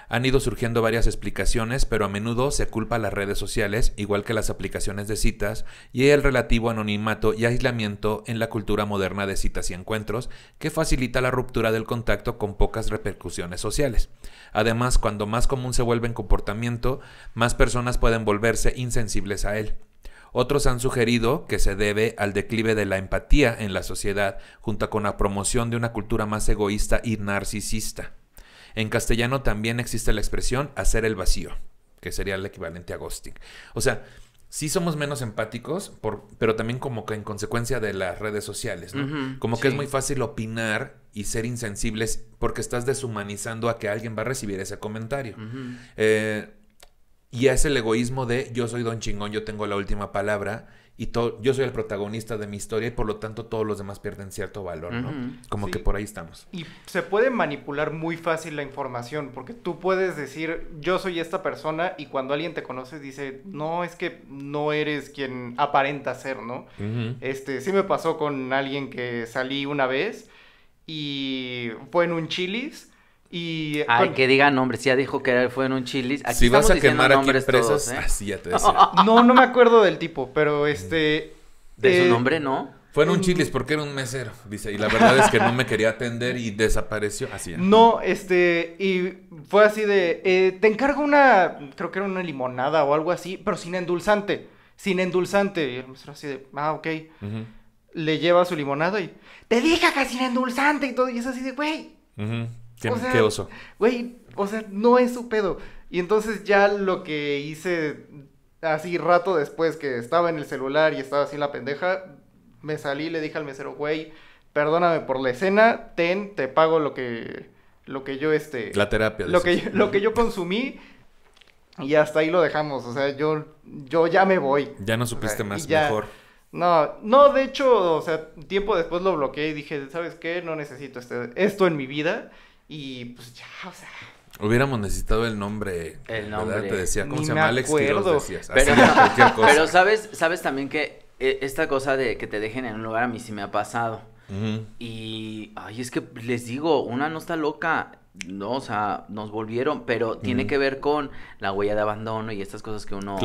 Han ido surgiendo varias explicaciones, pero a menudo se culpa a las redes sociales, igual que las aplicaciones de citas, y el relativo anonimato y aislamiento en la cultura moderna de citas y encuentros, que facilita la ruptura del contacto con pocas repercusiones sociales. Además, cuando más común se vuelve en comportamiento, más personas pueden volverse insensibles a él. Otros han sugerido que se debe al declive de la empatía en la sociedad, junto con la promoción de una cultura más egoísta y narcisista. En castellano también existe la expresión hacer el vacío, que sería el equivalente a ghosting. O sea, sí somos menos empáticos, por, pero también como que en consecuencia de las redes sociales, ¿no? como que es muy fácil opinar y ser insensibles porque estás deshumanizando a que alguien va a recibir ese comentario. Eh, y es el egoísmo de yo soy don chingón, yo tengo la última palabra y todo, yo soy el protagonista de mi historia y por lo tanto todos los demás pierden cierto valor, ¿no? Como que por ahí estamos. Y se puede manipular muy fácil la información, porque tú puedes decir, yo soy esta persona y cuando alguien te conoce dice, no, es que no eres quien aparenta ser, ¿no? Este, sí me pasó con alguien que salí una vez y fue en un chilis y Ay, que diga nombres, ya dijo que fue en un chilis. Aquí si vas a quemar aquí empresas, ¿eh? así ya te decía. No, no me acuerdo del tipo, pero este... ¿De su eh, nombre no? Fue en un chilis porque era un mesero, dice. Y la verdad es que no me quería atender y desapareció. Así. No, este, y fue así de, eh, te encargo una, creo que era una limonada o algo así, pero sin endulzante, sin endulzante. Y el mesero así de, ah, ok. Le lleva su limonada y, te dije que sin endulzante y todo. Y es así de, güey. ¿Qué, oso? Güey, o sea, no es su pedo. Y entonces ya lo que hice así rato después que estaba en el celular y estaba así la pendeja, me salí y le dije al mesero, güey, perdóname por la escena, ten, te pago lo que lo que yo este la terapia lo que yo, lo que yo consumí y hasta ahí lo dejamos, o sea, yo yo ya me voy. Ya no supiste más mejor. No, no, de hecho, o sea, tiempo después lo bloqueé y dije, ¿sabes qué? No necesito este, esto en mi vida. Y pues ya, o sea. Hubiéramos necesitado el nombre. El nombre. Te decía, ¿cómo se llama? Alex Pero, pero sabes, sabes también que eh, esta cosa de que te dejen en un lugar a mí sí me ha pasado. Y, ay, es que les digo, una no está loca. No, o sea, nos volvieron, pero tiene que ver con la huella de abandono y estas cosas que uno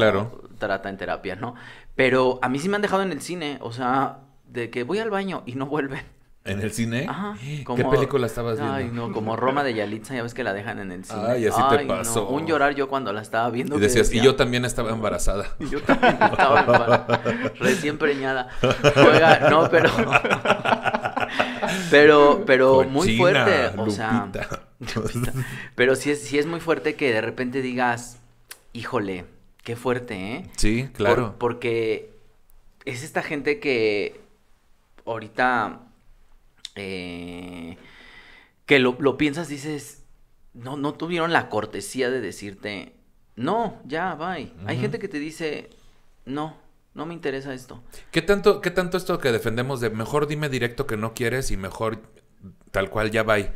trata en terapia, ¿no? Pero a mí sí me han dejado en el cine, o sea, de que voy al baño y no vuelven. ¿En el cine? Ajá. ¿Qué película estabas viendo? Ay, no, como Roma de Yalitza, ya ves que la dejan en el cine. Ay, así te pasó. Un llorar yo cuando la estaba viendo. Y decías, y yo también estaba embarazada. Y yo también estaba embarazada. Recién preñada. Oiga, no, pero. pero, pero muy fuerte. O sea. pero sí es, sí es muy fuerte que de repente digas, híjole, qué fuerte, ¿eh? Sí, claro. porque es esta gente que ahorita eh, que lo, lo, piensas, dices, no, no tuvieron la cortesía de decirte, no, ya, bye. Hay gente que te dice, no, no me interesa esto. ¿Qué tanto, ¿Qué tanto esto que defendemos de mejor dime directo que no quieres y mejor tal cual ya bye?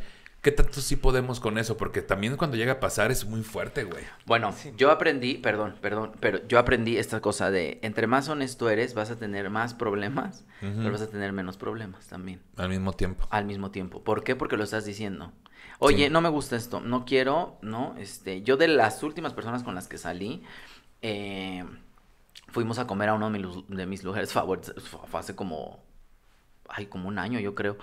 ¿Qué tanto sí podemos con eso? Porque también cuando llega a pasar es muy fuerte, güey. Bueno, yo aprendí, perdón, perdón, pero yo aprendí esta cosa de entre más honesto eres, vas a tener más problemas, pero vas a tener menos problemas también. Al mismo tiempo. Al mismo tiempo. ¿Por qué? Porque lo estás diciendo. Oye, no me gusta esto, no quiero, ¿no? Este, yo de las últimas personas con las que salí, eh, fuimos a comer a uno de mis lugares favoritos, fue hace como, ay, como un año yo creo.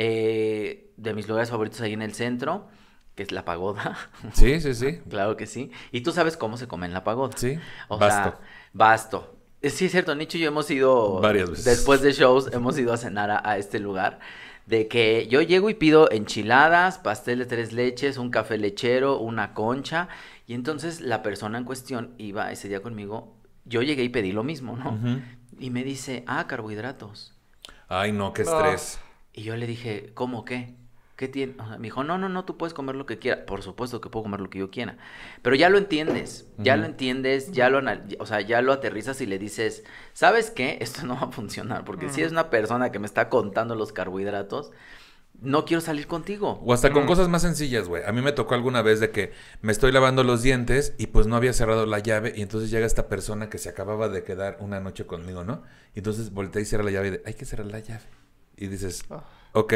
Eh, de mis lugares favoritos ahí en el centro, que es la pagoda. Sí, sí, sí. claro que sí. Y tú sabes cómo se come en la pagoda. Sí. O basto. Sea, basto. Eh, sí, es cierto, Nicho y yo hemos ido. Varias veces. Después de shows, hemos ido a cenar a, este lugar. De que yo llego y pido enchiladas, pastel de tres leches, un café lechero, una concha. Y entonces la persona en cuestión iba ese día conmigo. Yo llegué y pedí lo mismo, ¿no? Y me dice, ah, carbohidratos. Ay, no, qué estrés. Y yo le dije, ¿cómo qué? ¿Qué tiene? me dijo, no, no, no, tú puedes comer lo que quieras. Por supuesto que puedo comer lo que yo quiera. Pero ya lo entiendes, ya lo entiendes, ya lo, o sea, ya lo aterrizas y le dices, ¿sabes qué? Esto no va a funcionar. Porque si es una persona que me está contando los carbohidratos, no quiero salir contigo. O hasta con cosas más sencillas, güey. A mí me tocó alguna vez de que me estoy lavando los dientes y pues no había cerrado la llave y entonces llega esta persona que se acababa de quedar una noche conmigo, ¿no? Y entonces voltea y cierra la llave y de, hay que cerrar la llave. Y dices, Ah. ok,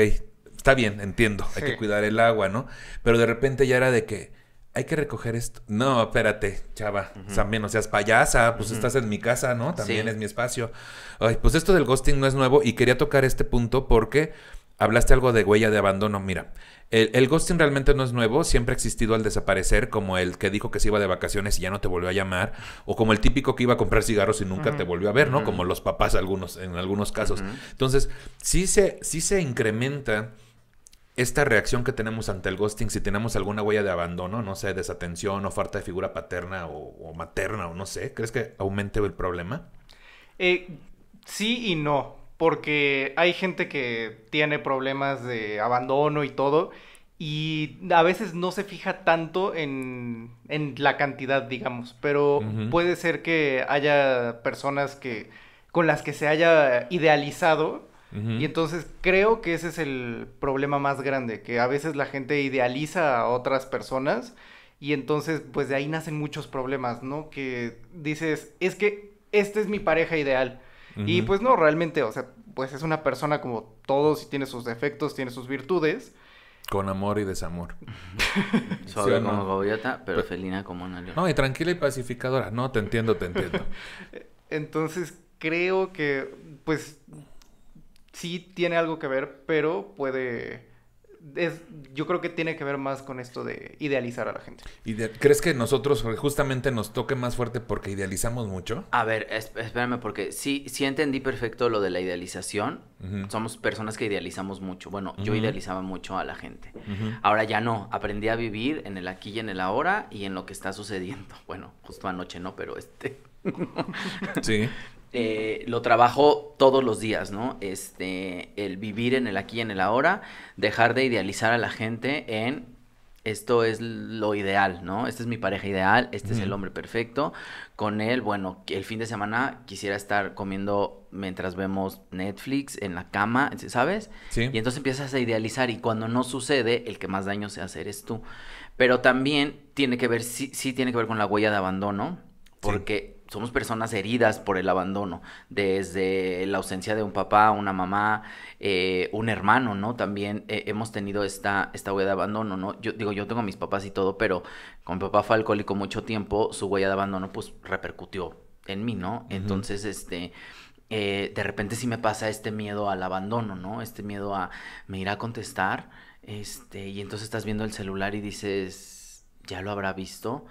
está bien, entiendo, hay que cuidar el agua, ¿no? Pero de repente ya era de que hay que recoger esto. No, espérate, chava, también no seas payasa, pues estás en mi casa, ¿no? También Sí. es mi espacio. Ay, pues esto del ghosting no es nuevo y quería tocar este punto porque hablaste algo de huella de abandono. Mira, el, el ghosting realmente no es nuevo, siempre ha existido al desaparecer, como el que dijo que se iba de vacaciones y ya no te volvió a llamar, o como el típico que iba a comprar cigarros y nunca te volvió a ver, ¿no? Como los papás algunos, en algunos casos. Entonces, sí se, sí se incrementa esta reacción que tenemos ante el ghosting, si tenemos alguna huella de abandono, no sé, desatención o falta de figura paterna o, o materna o no sé, ¿crees que aumente el problema? Eh, sí y no, porque hay gente que tiene problemas de abandono y todo, y a veces no se fija tanto en, en la cantidad, digamos, pero puede ser que haya personas que con las que se haya idealizado y entonces creo que ese es el problema más grande, que a veces la gente idealiza a otras personas y entonces pues de ahí nacen muchos problemas, ¿no? Que dices, es que esta es mi pareja ideal. Y pues no, realmente, o sea, pues es una persona como todos y tiene sus defectos, tiene sus virtudes. Con amor y desamor. Suave ¿Sí o no? como gaviota, pero Pe- felina como una leona. No, y tranquila y pacificadora. No, te entiendo, te entiendo. Entonces creo que pues sí tiene algo que ver, pero puede... Es, yo creo que tiene que ver más con esto de idealizar a la gente. ¿Y de- crees que nosotros justamente nos toque más fuerte porque idealizamos mucho? A ver, es- espérame, porque sí, sí entendí perfecto lo de la idealización. Somos personas que idealizamos mucho. Bueno, yo idealizaba mucho a la gente. Ahora ya no, aprendí a vivir en el aquí y en el ahora y en lo que está sucediendo. Bueno, justo anoche no, pero este... Sí. Eh, lo trabajo todos los días, ¿no? Este, el vivir en el aquí y en el ahora, dejar de idealizar a la gente en esto es lo ideal, ¿no? Esta es mi pareja ideal, este es el hombre perfecto. Con él, bueno, el fin de semana quisiera estar comiendo mientras vemos Netflix en la cama, ¿sabes? Sí. Y entonces empiezas a idealizar y cuando no sucede, el que más daño se hace eres tú. Pero también tiene que ver, sí, sí tiene que ver con la huella de abandono, porque somos personas heridas por el abandono, desde la ausencia de un papá, una mamá, eh, un hermano, ¿no? También eh, hemos tenido esta, esta huella de abandono, ¿no? Yo digo, yo tengo a mis papás y todo, pero como mi papá fue alcohólico mucho tiempo, su huella de abandono pues repercutió en mí, ¿no? Entonces, este, eh, de repente sí me pasa este miedo al abandono, ¿no? Este miedo a, me irá a contestar, este, y entonces estás viendo el celular y dices, ¿ya lo habrá visto?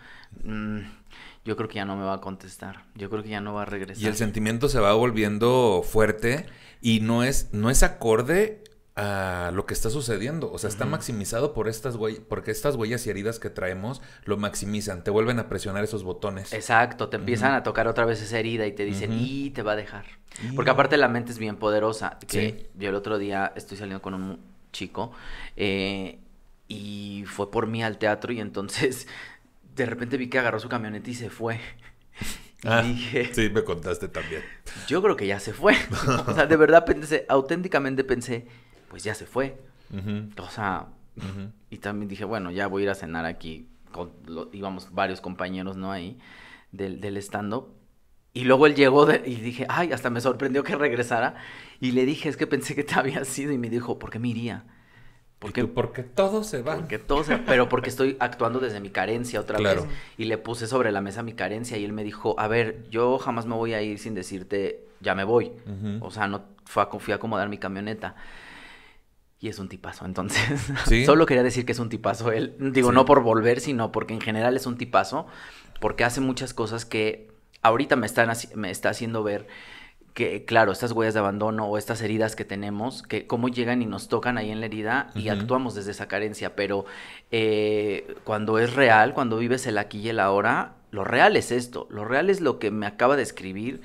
Mm, yo creo que ya no me va a contestar, yo creo que ya no va a regresar. Y el sentimiento se va volviendo fuerte y no es, no es acorde a lo que está sucediendo. O sea, está maximizado por estas huellas, porque estas huellas y heridas que traemos lo maximizan, te vuelven a presionar esos botones. Exacto, te empiezan a tocar otra vez esa herida y te dicen, y te va a dejar. Porque aparte la mente es bien poderosa. Que Sí. yo el otro día estoy saliendo con un chico eh, y fue por mí al teatro y entonces de repente vi que agarró su camioneta y se fue. Y Ah, dije, sí, me contaste también. yo creo que ya se fue. o sea, de verdad pensé, auténticamente pensé, pues ya se fue. O sea, y también dije, bueno, ya voy a ir a cenar aquí. Con, lo- íbamos varios compañeros, ¿no? Ahí, del, del stand-up. Y luego él llegó de- y dije, ay, hasta me sorprendió que regresara. Y le dije, es que pensé que te había sido. Y me dijo, ¿por qué me iría? ¿Por Porque? Porque todo se va. porque todo se- Pero porque estoy actuando desde mi carencia otra Claro. vez. Y le puse sobre la mesa mi carencia. Y él me dijo, a ver, yo jamás me voy a ir sin decirte, ya me voy. O sea, no fue a, fui a acomodar mi camioneta. Y es un tipazo, entonces. ¿Sí? Solo quería decir que es un tipazo él. Digo, Sí. no por volver, sino porque en general es un tipazo. Porque hace muchas cosas que ahorita me, están, me está haciendo ver que, claro, estas huellas de abandono o estas heridas que tenemos, que cómo llegan y nos tocan ahí en la herida y actuamos desde esa carencia. Pero eh, cuando es real, cuando vives el aquí y el ahora, lo real es esto. Lo real es lo que me acaba de escribir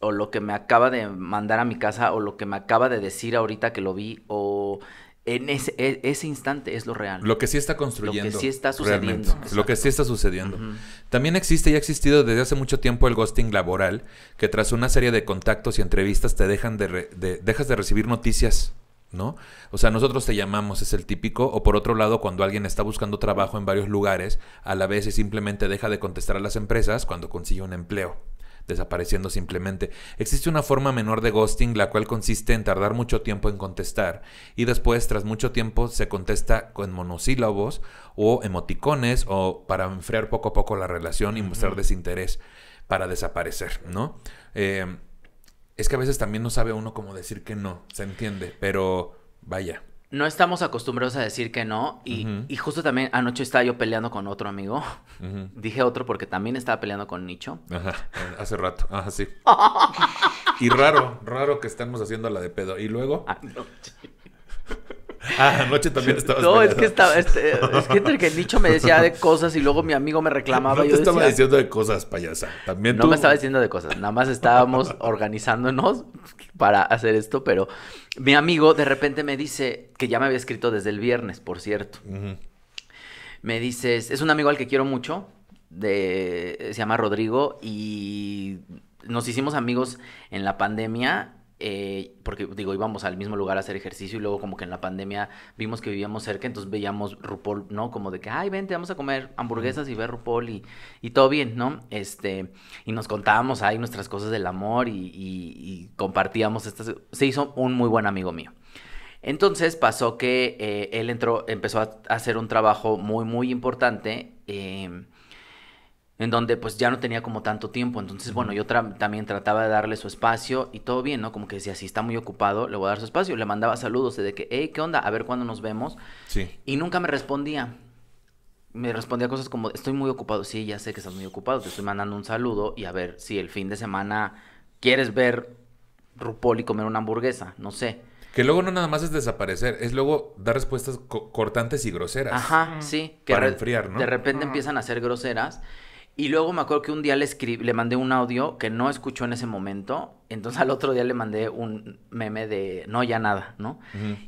o lo que me acaba de mandar a mi casa o lo que me acaba de decir ahorita que lo vi o en ese, e- ese instante es lo real. Lo que sí está construyendo. sí está sucediendo, Lo que sí está sucediendo. También existe y ha existido desde hace mucho tiempo el ghosting laboral, que tras una serie de contactos y entrevistas te dejan de, re- de- dejas de recibir noticias ¿no? O sea, nosotros te llamamos, es el típico, o por otro lado, cuando alguien está buscando trabajo en varios lugares, a la vez y simplemente deja de contestar a las empresas cuando consigue un empleo desapareciendo simplemente. Existe una forma menor de ghosting, la cual consiste en tardar mucho tiempo en contestar y después, tras mucho tiempo, se contesta con monosílabos o emoticones o para enfriar poco a poco la relación y mostrar desinterés para desaparecer, ¿no? Eh, es que a veces también no sabe uno cómo decir que no, se entiende, pero vaya. No estamos acostumbrados a decir que no. Y, y justo también anoche estaba yo peleando con otro amigo. Dije otro porque también estaba peleando con Nicho. Ajá, hace rato. Ajá, sí. y raro, raro que estemos haciendo la de pedo. Y luego. Ah, anoche también estabas No, es que estaba, este, es que entre que el nicho me decía de cosas y luego mi amigo me reclamaba. No te yo estaba decía, diciendo de cosas, payasa. También No tú. me estaba diciendo de cosas, nada más estábamos organizándonos para hacer esto, pero mi amigo de repente me dice, que ya me había escrito desde el viernes, por cierto. Me dices, es un amigo al que quiero mucho, de, se llama Rodrigo, y nos hicimos amigos en la pandemia, eh, porque digo, íbamos al mismo lugar a hacer ejercicio y luego como que en la pandemia vimos que vivíamos cerca, entonces veíamos RuPaul, ¿no? Como de que, ay, vente, vamos a comer hamburguesas y ver RuPaul y, y todo bien, ¿no? Este, y nos contábamos ahí nuestras cosas del amor y, compartíamos estas, se hizo un muy buen amigo mío. Entonces pasó que eh, él entró, empezó a hacer un trabajo muy, muy importante. eh, en donde pues ya no tenía como tanto tiempo. Entonces, bueno, yo tra- también trataba de darle su espacio y todo bien, ¿no? Como que decía, si está muy ocupado, le voy a dar su espacio. Le mandaba saludos de que, hey, ¿qué onda? A ver cuándo nos vemos. Sí. Y nunca me respondía. Me respondía cosas como, estoy muy ocupado. Sí, ya sé que estás muy ocupado. Te estoy mandando un saludo y a ver si el fin de semana quieres ver RuPaul y comer una hamburguesa. No sé. Que luego no nada más es desaparecer, es luego dar respuestas co- cortantes y groseras. Ajá, sí. Que Para enfriar, ¿no? De repente empiezan a ser groseras. Y luego me acuerdo que un día le escribí, le mandé un audio que no escuchó en ese momento. Entonces al otro día le mandé un meme de no, ya nada, ¿no?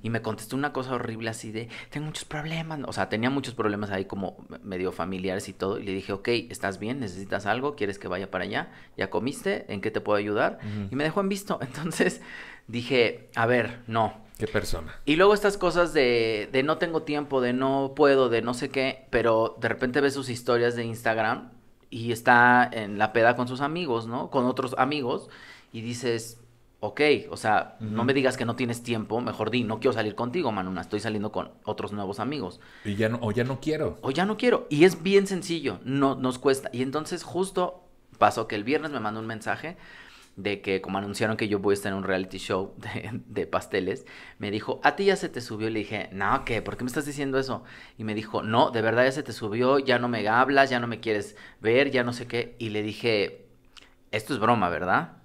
Y me contestó una cosa horrible así de, tengo muchos problemas. O sea, tenía muchos problemas ahí como medio familiares y todo. Y le dije, ok, ¿estás bien? ¿Necesitas algo? ¿Quieres que vaya para allá? ¿Ya comiste? ¿En qué te puedo ayudar? Y me dejó en visto. Entonces dije, a ver, no. Qué persona. Y luego estas cosas de, de no tengo tiempo, de no puedo, de no sé qué, pero de repente ves sus historias de Instagram y está en la peda con sus amigos, ¿no? Con otros amigos y dices, ok, o sea, no me digas que no tienes tiempo, mejor di, no quiero salir contigo, Manuna, estoy saliendo con otros nuevos amigos. Y ya no, o ya no quiero. O ya no quiero. Y es bien sencillo, no nos cuesta. Y entonces justo pasó que el viernes me mandó un mensaje de que como anunciaron que yo voy a estar en un reality show de, de pasteles, me dijo, a ti ya se te subió. Le dije, no, ¿qué? ¿Por qué me estás diciendo eso? Y me dijo, no, de verdad ya se te subió, ya no me hablas, ya no me quieres ver, ya no sé qué. Y le dije, esto es broma, ¿verdad?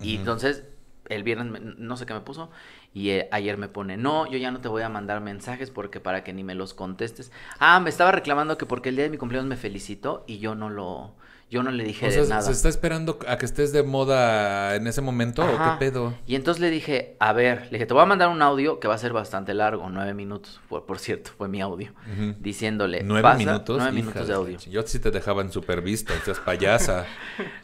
Y entonces el viernes me- no sé qué me puso y eh, ayer me pone, no, yo ya no te voy a mandar mensajes porque para que ni me los contestes. Ah, me estaba reclamando que porque el día de mi cumpleaños me felicitó y yo no lo, yo no le dije O sea, de nada. ¿se está esperando a que estés de moda en ese momento o qué pedo? Y entonces le dije, a ver, le dije, te voy a mandar un audio que va a ser bastante largo, nueve minutos, por, por cierto, fue mi audio, diciéndole, Nueve "Pasa- minutos. nueve minutos de audio. Yo sí te dejaban súper visto, seas payasa.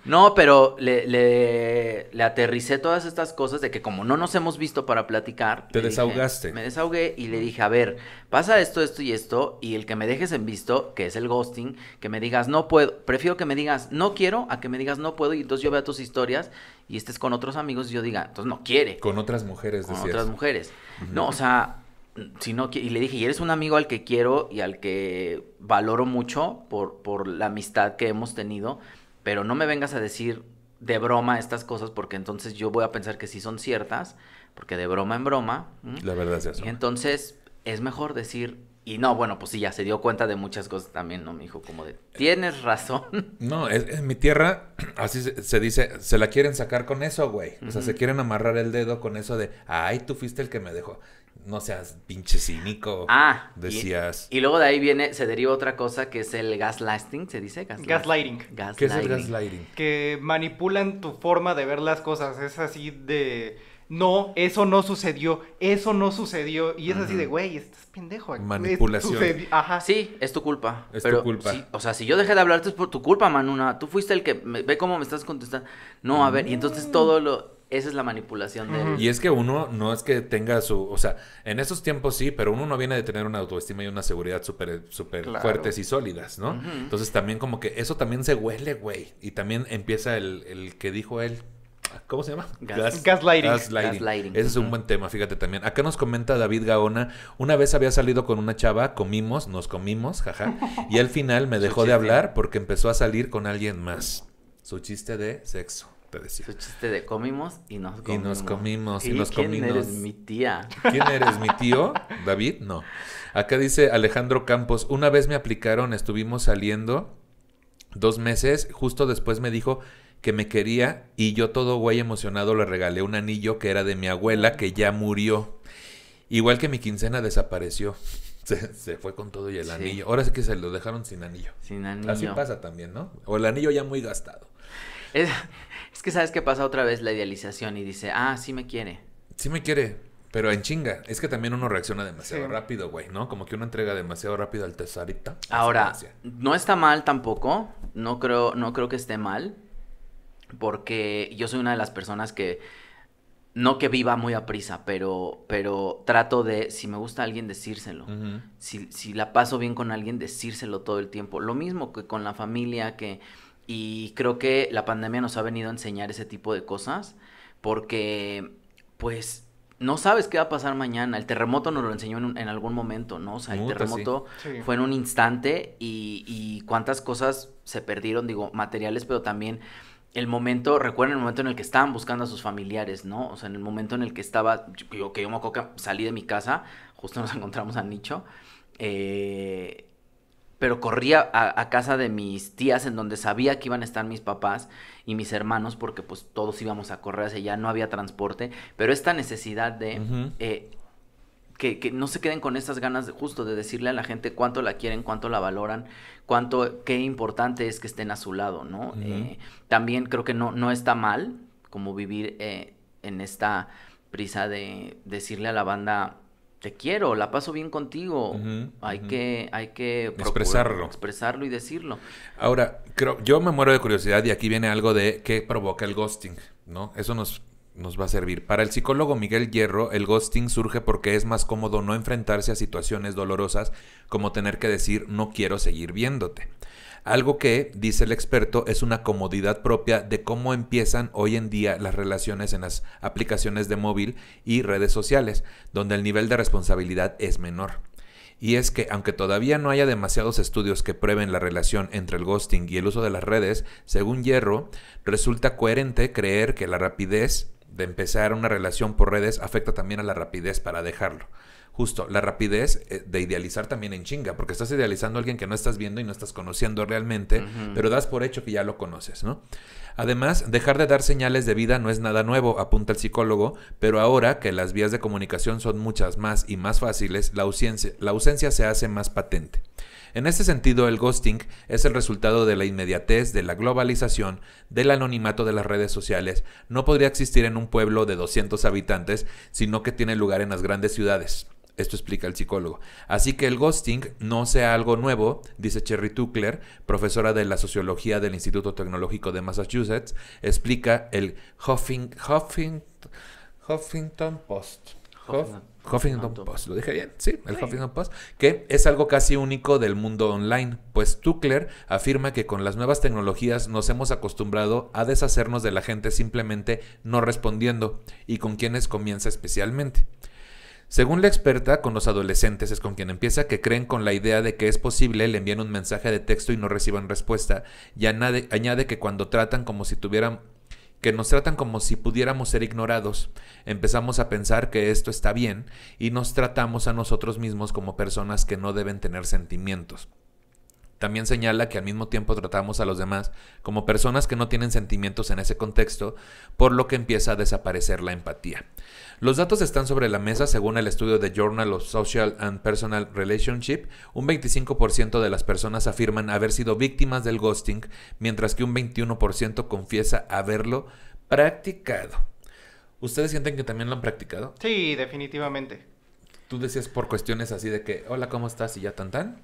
No, pero le, le, le aterricé todas estas cosas de que como no nos hemos visto para platicar. Te dije- desahogaste. me desahogué y le dije, a ver, pasa esto, esto y esto, y el que me dejes en visto, que es el ghosting, que me digas no puedo, prefiero que me digas no quiero a que me digas no puedo y entonces yo vea tus historias y estés con otros amigos y yo diga, entonces no quiere Con otras mujeres, con decías. otras mujeres. No, o sea, si no y le dije, y eres un amigo al que quiero y al que valoro mucho por, por la amistad que hemos tenido, pero no me vengas a decir de broma estas cosas porque entonces yo voy a pensar que sí son ciertas, porque de broma en broma. ¿m? La verdad es eso. Y entonces es mejor decir, y no, bueno, pues sí, ya se dio cuenta de muchas cosas también, ¿no? Me dijo como de, tienes razón. No, es- en mi tierra, así se, se dice, se la quieren sacar con eso, güey. O sea, se quieren amarrar el dedo con eso de, ay, tú fuiste el que me dejó. No seas pinche cínico. Ah, Decías. Y, luego de ahí viene, se deriva otra cosa que es el gaslighting, ¿se dice? Gaslighting. ¿Qué es el gaslighting? Que manipulan tu forma de ver las cosas. Es así de. No, eso no sucedió. Eso no sucedió. Y es así de, güey, estás pendejo. es- Manipulación. sucedi- Ajá. Sí, es tu culpa. Es tu culpa. o sea, si yo dejé de hablarte es por tu culpa, Manuna. Tú fuiste el que me- ve cómo me estás contestando. No, a ver, y entonces todo lo Esa es la manipulación de Y es que uno no es que tenga su, o sea, en esos tiempos sí, pero uno no viene de tener una autoestima y una seguridad súper súper fuertes y sólidas, ¿no? Entonces también como que eso también se huele, güey. Y también empieza el, el que dijo él, ¿Cómo se llama? gaslighting. gaslighting. Ese es un buen tema, fíjate también. Acá nos comenta David Gaona, una vez había salido con una chava, comimos, nos comimos, jaja, y al final me dejó de hablar porque empezó a salir con alguien más. Su chiste de sexo. Su chiste de comimos y nos comimos. Y nos comimos, y, nos ¿quién eres mi tía? ¿Quién eres, mi tío? ¿David? No. Acá dice Alejandro Campos, una vez me aplicaron, estuvimos saliendo dos meses, justo después me dijo que me quería y yo todo güey emocionado le regalé un anillo que era de mi abuela que ya murió. Igual que mi quincena desapareció. Se, fue con todo y el anillo. Ahora sí que se lo dejaron sin anillo. Sin anillo. Así pasa también, ¿no? O el anillo ya muy gastado. Es, es que sabes que pasa otra vez la idealización y dice, ah, sí me quiere. Sí me quiere, pero en chinga. Es que también uno reacciona demasiado rápido, güey, ¿no? Como que uno entrega demasiado rápido al tesarita. Ahora, no está mal tampoco. No creo, no creo que esté mal. Porque yo soy una de las personas que no que viva muy a prisa, pero, pero trato de, si me gusta a alguien, decírselo. si, si la paso bien con alguien, decírselo todo el tiempo. Lo mismo que con la familia, que y creo que la pandemia nos ha venido a enseñar ese tipo de cosas porque, pues, no sabes qué va a pasar mañana. El terremoto nos lo enseñó en, algún momento, ¿no? O sea, el terremoto fue en un instante y, y, cuántas cosas se perdieron, digo, materiales, pero también el momento, recuerden el momento en el que estaban buscando a sus familiares, ¿no? O sea, en el momento en el que estaba, yo, que yo me acuerdo salí de mi casa, justo nos encontramos a Nicho, eh, pero corría a, casa de mis tías en donde sabía que iban a estar mis papás y mis hermanos porque pues todos íbamos a correr hacia allá, no había transporte, pero esta necesidad de eh, que, no se queden con estas ganas de justo de decirle a la gente cuánto la quieren, cuánto la valoran, cuánto, qué importante es que estén a su lado, ¿no? Eh, también creo que no, no está mal como vivir eh, en esta prisa de decirle a la banda te quiero, la paso bien contigo. hay que, hay que expresarlo. Expresarlo y decirlo. Ahora, creo, yo me muero de curiosidad y aquí viene algo de qué provoca el ghosting, ¿no? Eso nos, nos va a servir. Para el psicólogo Miguel Hierro, el ghosting surge porque es más cómodo no enfrentarse a situaciones dolorosas como tener que decir no quiero seguir viéndote. Algo que, dice el experto, es una comodidad propia de cómo empiezan hoy en día las relaciones en las aplicaciones de móvil y redes sociales, donde el nivel de responsabilidad es menor. Y es que, aunque todavía no haya demasiados estudios que prueben la relación entre el ghosting y el uso de las redes, según Hierro, resulta coherente creer que la rapidez de empezar una relación por redes afecta también a la rapidez para dejarlo justo la rapidez eh, de idealizar también en chinga, porque estás idealizando a alguien que no estás viendo y no estás conociendo realmente, pero das por hecho que ya lo conoces, ¿no? Además, dejar de dar señales de vida no es nada nuevo, apunta el psicólogo, pero ahora que las vías de comunicación son muchas más y más fáciles, la ausencia, la ausencia se hace más patente. En este sentido, el ghosting es el resultado de la inmediatez, de la globalización, del anonimato de las redes sociales. No podría existir en un pueblo de 200 habitantes, sino que tiene lugar en las grandes ciudades. Esto explica el psicólogo. Así que el ghosting no sea algo nuevo, dice Cherry Tuckler, profesora de la sociología del Instituto Tecnológico de Massachusetts, explica el Huffing, Huffington Post. Huffington Post, lo dije bien, sí, el Huffington Post, que es algo casi único del mundo online, pues Tuckler afirma que con las nuevas tecnologías nos hemos acostumbrado a deshacernos de la gente simplemente no respondiendo y con quienes comienza especialmente. Según la experta, con los adolescentes es con quien empieza que creen con la idea de que es posible le envían un mensaje de texto y no reciban respuesta, y añade, añade que cuando tratan como si tuvieran que nos tratan como si pudiéramos ser ignorados, empezamos a pensar que esto está bien y nos tratamos a nosotros mismos como personas que no deben tener sentimientos. También señala que al mismo tiempo tratamos a los demás como personas que no tienen sentimientos en ese contexto, por lo que empieza a desaparecer la empatía. Los datos están sobre la mesa según el estudio de Journal of Social and Personal Relationship. Un 25% de las personas afirman haber sido víctimas del ghosting, mientras que un 21% confiesa haberlo practicado. ¿Ustedes sienten que también lo han practicado? Sí, definitivamente. Tú decías por cuestiones así de que, hola, ¿cómo estás? Y ya tan tan.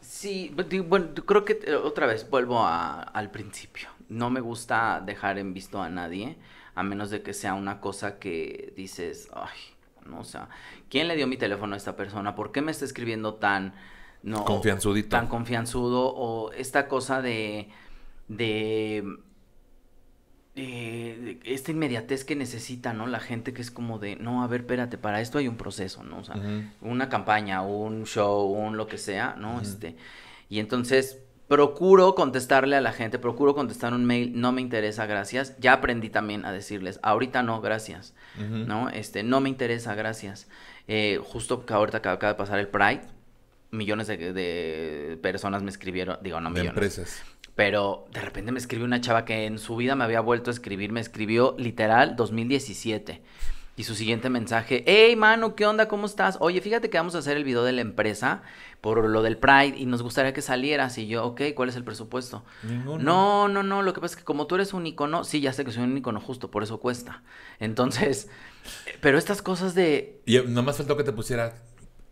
Sí, bueno, creo que eh, otra vez vuelvo al principio. no me gusta dejar en visto a nadie, a menos de que sea una cosa que dices, ay, no, o sea, ¿quién le dio mi teléfono a esta persona? ¿Por qué me está escribiendo tan, no, Confianzudito. tan confianzudo? O esta cosa de, de, de esta inmediatez que necesita, ¿no? La gente que es como de, no, a ver, espérate, para esto hay un proceso, ¿no? O sea, una campaña, un show, un lo que sea, ¿no? Este, y entonces procuro contestarle a la gente, procuro contestar un mail, no me interesa, gracias. Ya aprendí también a decirles, ahorita no, gracias. ¿no? Este, no me interesa, gracias. Eh, justo que ahorita acaba, acaba de pasar el Pride, millones de, de personas me escribieron, digo, no De millones, empresas. pero de repente me escribió una chava que en su vida me había vuelto a escribir, me escribió literal 2017. Y su siguiente mensaje, hey mano, ¿qué onda? ¿Cómo estás? Oye, fíjate que vamos a hacer el video de la empresa por lo del Pride y nos gustaría que salieras. Y yo, ok, ¿cuál es el presupuesto? Ninguno. No, no, no, lo que pasa es que como tú eres un icono, sí, ya sé que soy un icono justo, por eso cuesta. Entonces, pero estas cosas de Y nomás faltó que te pusiera.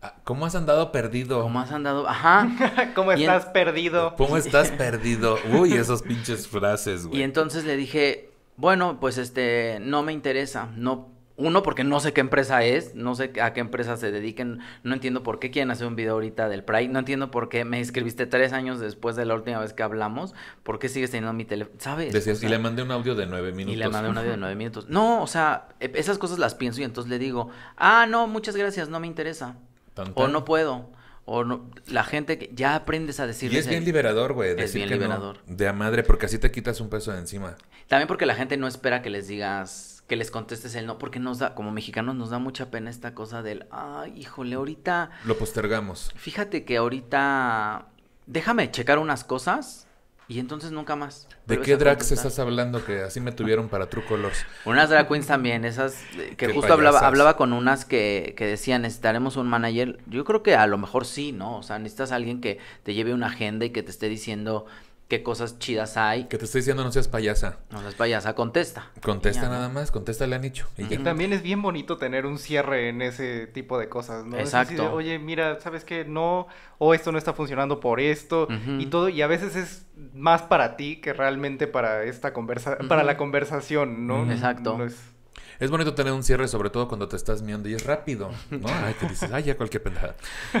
"Ah, ¿Cómo has andado perdido? cómo has andado, ajá. ¿Cómo en- estás perdido? ¿Cómo estás perdido? Uy, esas pinches frases, güey. Y entonces le dije, bueno, pues este, no me interesa, no, uno, porque no sé qué empresa es, no sé a qué empresa se dediquen, no entiendo por qué quieren hacer un video ahorita del Pride, no entiendo por qué me escribiste tres años después de la última vez que hablamos, por qué sigues teniendo mi teléfono, ¿sabes? Decías, O sea, y le mandé un audio de nueve minutos. y le mandé un audio de nueve minutos. No, o sea, e- esas cosas las pienso y entonces le digo, ah, no, muchas gracias, no me interesa, Tan, o no puedo, o no, la gente que ya aprendes a decir Y es bien liberador, güey. decir bien que no, liberador. de a madre, porque así te quitas un peso de encima. También porque la gente no espera que les digas, que les contestes el no, porque nos da, como mexicanos nos da mucha pena esta cosa del, ay, híjole, ahorita, Lo postergamos. fíjate que ahorita, déjame checar unas cosas y entonces nunca más. ¿De qué drags estás hablando? Que así me tuvieron para True Colors. Unas drag queens también, esas eh, que Qué justo hablaba, hablaba con unas que, que decían, necesitaremos un manager. Yo creo que a lo mejor sí, ¿no? O sea, necesitas a alguien que te lleve una agenda y que te esté diciendo qué cosas chidas hay. Que te estoy diciendo no seas payasa. No seas payasa, contesta. Contesta Y nada más, contéstale a Nicho. Y ya. Ujú. También es bien bonito tener un cierre en ese tipo de cosas, ¿no? Es Exacto. Oye, mira, ¿sabes qué? No, o esto no está funcionando por esto y todo, y a veces es más para ti que realmente para esta conversa, para la conversación, ¿no? Exacto. No es- Es bonito tener un cierre, sobre todo cuando te estás miando y es rápido, ¿no? Ay, que dices, ay, ya cualquier pendejada.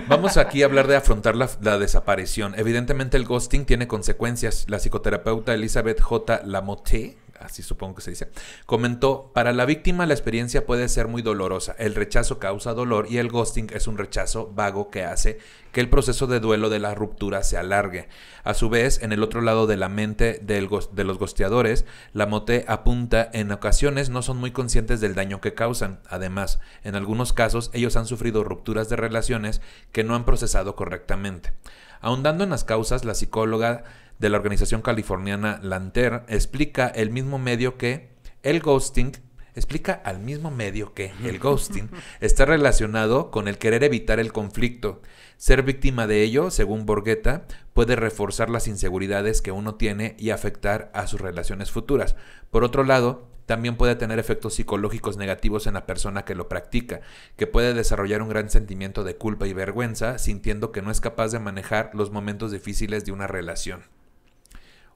Vamos aquí a hablar de afrontar la, la desaparición. Evidentemente el ghosting tiene consecuencias. La psicoterapeuta Elizabeth J. Lamotte, así supongo que se dice, comentó, para la víctima la experiencia puede ser muy dolorosa. El rechazo causa dolor y el ghosting es un rechazo vago que hace que el proceso de duelo de la ruptura se alargue. A su vez, en el otro lado de la mente de los gosteadores, la mote apunta en ocasiones no son muy conscientes del daño que causan. Además, en algunos casos ellos han sufrido rupturas de relaciones que no han procesado correctamente. Ahondando en las causas, la psicóloga de la organización californiana Lanter explica el mismo medio que el ghosting explica al mismo medio que el ghosting está relacionado con el querer evitar el conflicto. Ser víctima de ello, según Borgueta, puede reforzar las inseguridades que uno tiene y afectar a sus relaciones futuras. Por otro lado, también puede tener efectos psicológicos negativos en la persona que lo practica, que puede desarrollar un gran sentimiento de culpa y vergüenza, sintiendo que no es capaz de manejar los momentos difíciles de una relación.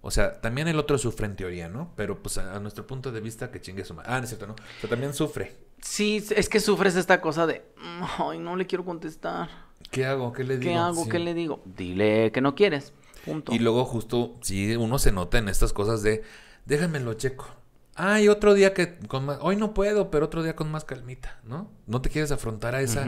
O sea, también el otro sufre en teoría, ¿no? Pero pues a, a nuestro punto de vista que chingue su madre. Ah, no es cierto, ¿no? O sea, también sufre. Sí, es que sufres esta cosa de, "Mm, ay, no le quiero contestar. ¿Qué hago? ¿Qué le digo? ¿Qué hago? Sí. ¿Qué le digo? Dile que no quieres. Punto. Y luego justo, sí, uno se nota en estas cosas de, déjame lo checo. Ay, otro día que con más, hoy no puedo, pero otro día con más calmita, ¿no? No te quieres afrontar a esa.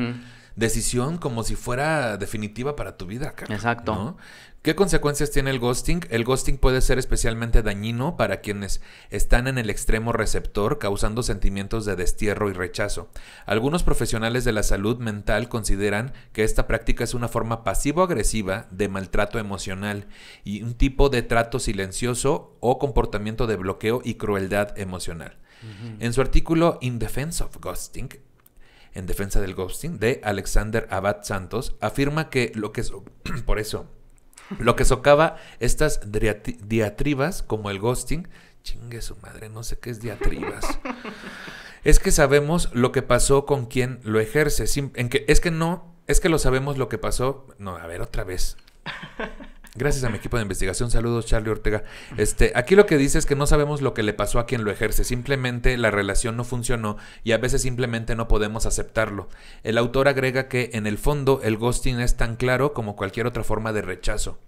Decisión como si fuera definitiva para tu vida, cara, Exacto. ¿no? ¿Qué consecuencias tiene el ghosting? El ghosting puede ser especialmente dañino para quienes están en el extremo receptor, causando sentimientos de destierro y rechazo. Algunos profesionales de la salud mental consideran que esta práctica es una forma pasivo-agresiva de maltrato emocional y un tipo de trato silencioso o comportamiento de bloqueo y crueldad emocional. En su artículo In Defense of Ghosting, en defensa del ghosting, de Alexander Abad Santos, afirma que lo que so- por eso lo que socava estas diatribas como el ghosting, chingue su madre, no sé qué es diatribas. es que sabemos lo que pasó con quien lo ejerce, sim- en que es que no, es que lo sabemos lo que pasó, no, a ver otra vez. Gracias a mi equipo de investigación. Saludos, Charlie Ortega. Este, aquí lo que dice es que no sabemos lo que le pasó a quien lo ejerce. Simplemente la relación no funcionó y a veces simplemente no podemos aceptarlo. El autor agrega que en el fondo el ghosting es tan claro como cualquier otra forma de rechazo.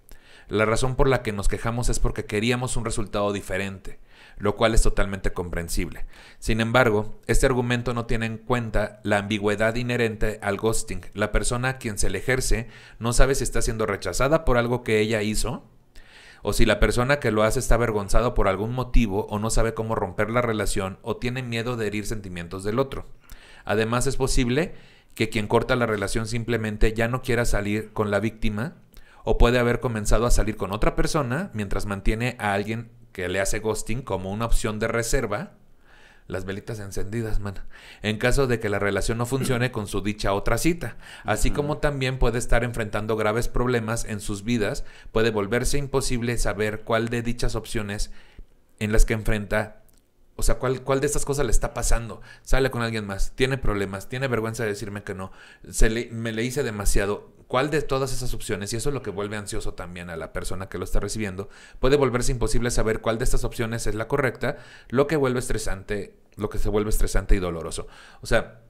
La razón por la que nos quejamos es porque queríamos un resultado diferente lo cual es totalmente comprensible. Sin embargo, este argumento no tiene en cuenta la ambigüedad inherente al ghosting. La persona a quien se le ejerce no sabe si está siendo rechazada por algo que ella hizo, o si la persona que lo hace está avergonzado por algún motivo o no sabe cómo romper la relación o tiene miedo de herir sentimientos del otro. Además es posible que quien corta la relación simplemente ya no quiera salir con la víctima o puede haber comenzado a salir con otra persona mientras mantiene a alguien que le hace ghosting como una opción de reserva, las velitas encendidas, man. En caso de que la relación no funcione con su dicha otra cita. Así como también puede estar enfrentando graves problemas en sus vidas, puede volverse imposible saber cuál de dichas opciones en las que enfrenta o sea, ¿cuál, ¿cuál, de estas cosas le está pasando? Sale con alguien más, tiene problemas, tiene vergüenza de decirme que no, se le, me le hice demasiado. ¿Cuál de todas esas opciones, y eso es lo que vuelve ansioso también a la persona que lo está recibiendo, puede volverse imposible saber cuál de estas opciones es la correcta, lo que vuelve estresante, lo que se vuelve estresante y doloroso. O sea,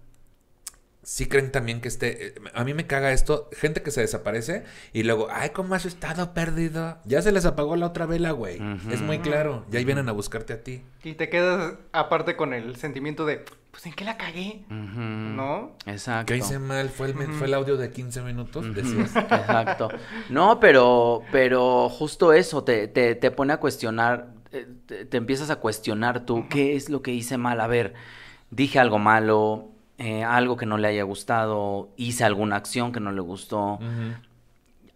sí creen también que este. Eh, a mí me caga esto. Gente que se desaparece y luego, ay, ¿cómo has estado perdido? Ya se les apagó la otra vela, güey. Es muy claro. Ya ahí vienen a buscarte a ti. Y te quedas aparte con el sentimiento de, pues, ¿en qué la cagué? ¿No? Exacto. ¿Qué hice mal? ¿Fue el, ¿Fue el audio de 15 minutos? Decías. Exacto. No, pero, pero justo eso te, te, te pone a cuestionar. eh, Te, te empiezas a cuestionar tú, ¿qué es lo que hice mal? A ver, dije algo malo, eh, algo que no le haya gustado, hice alguna acción que no le gustó.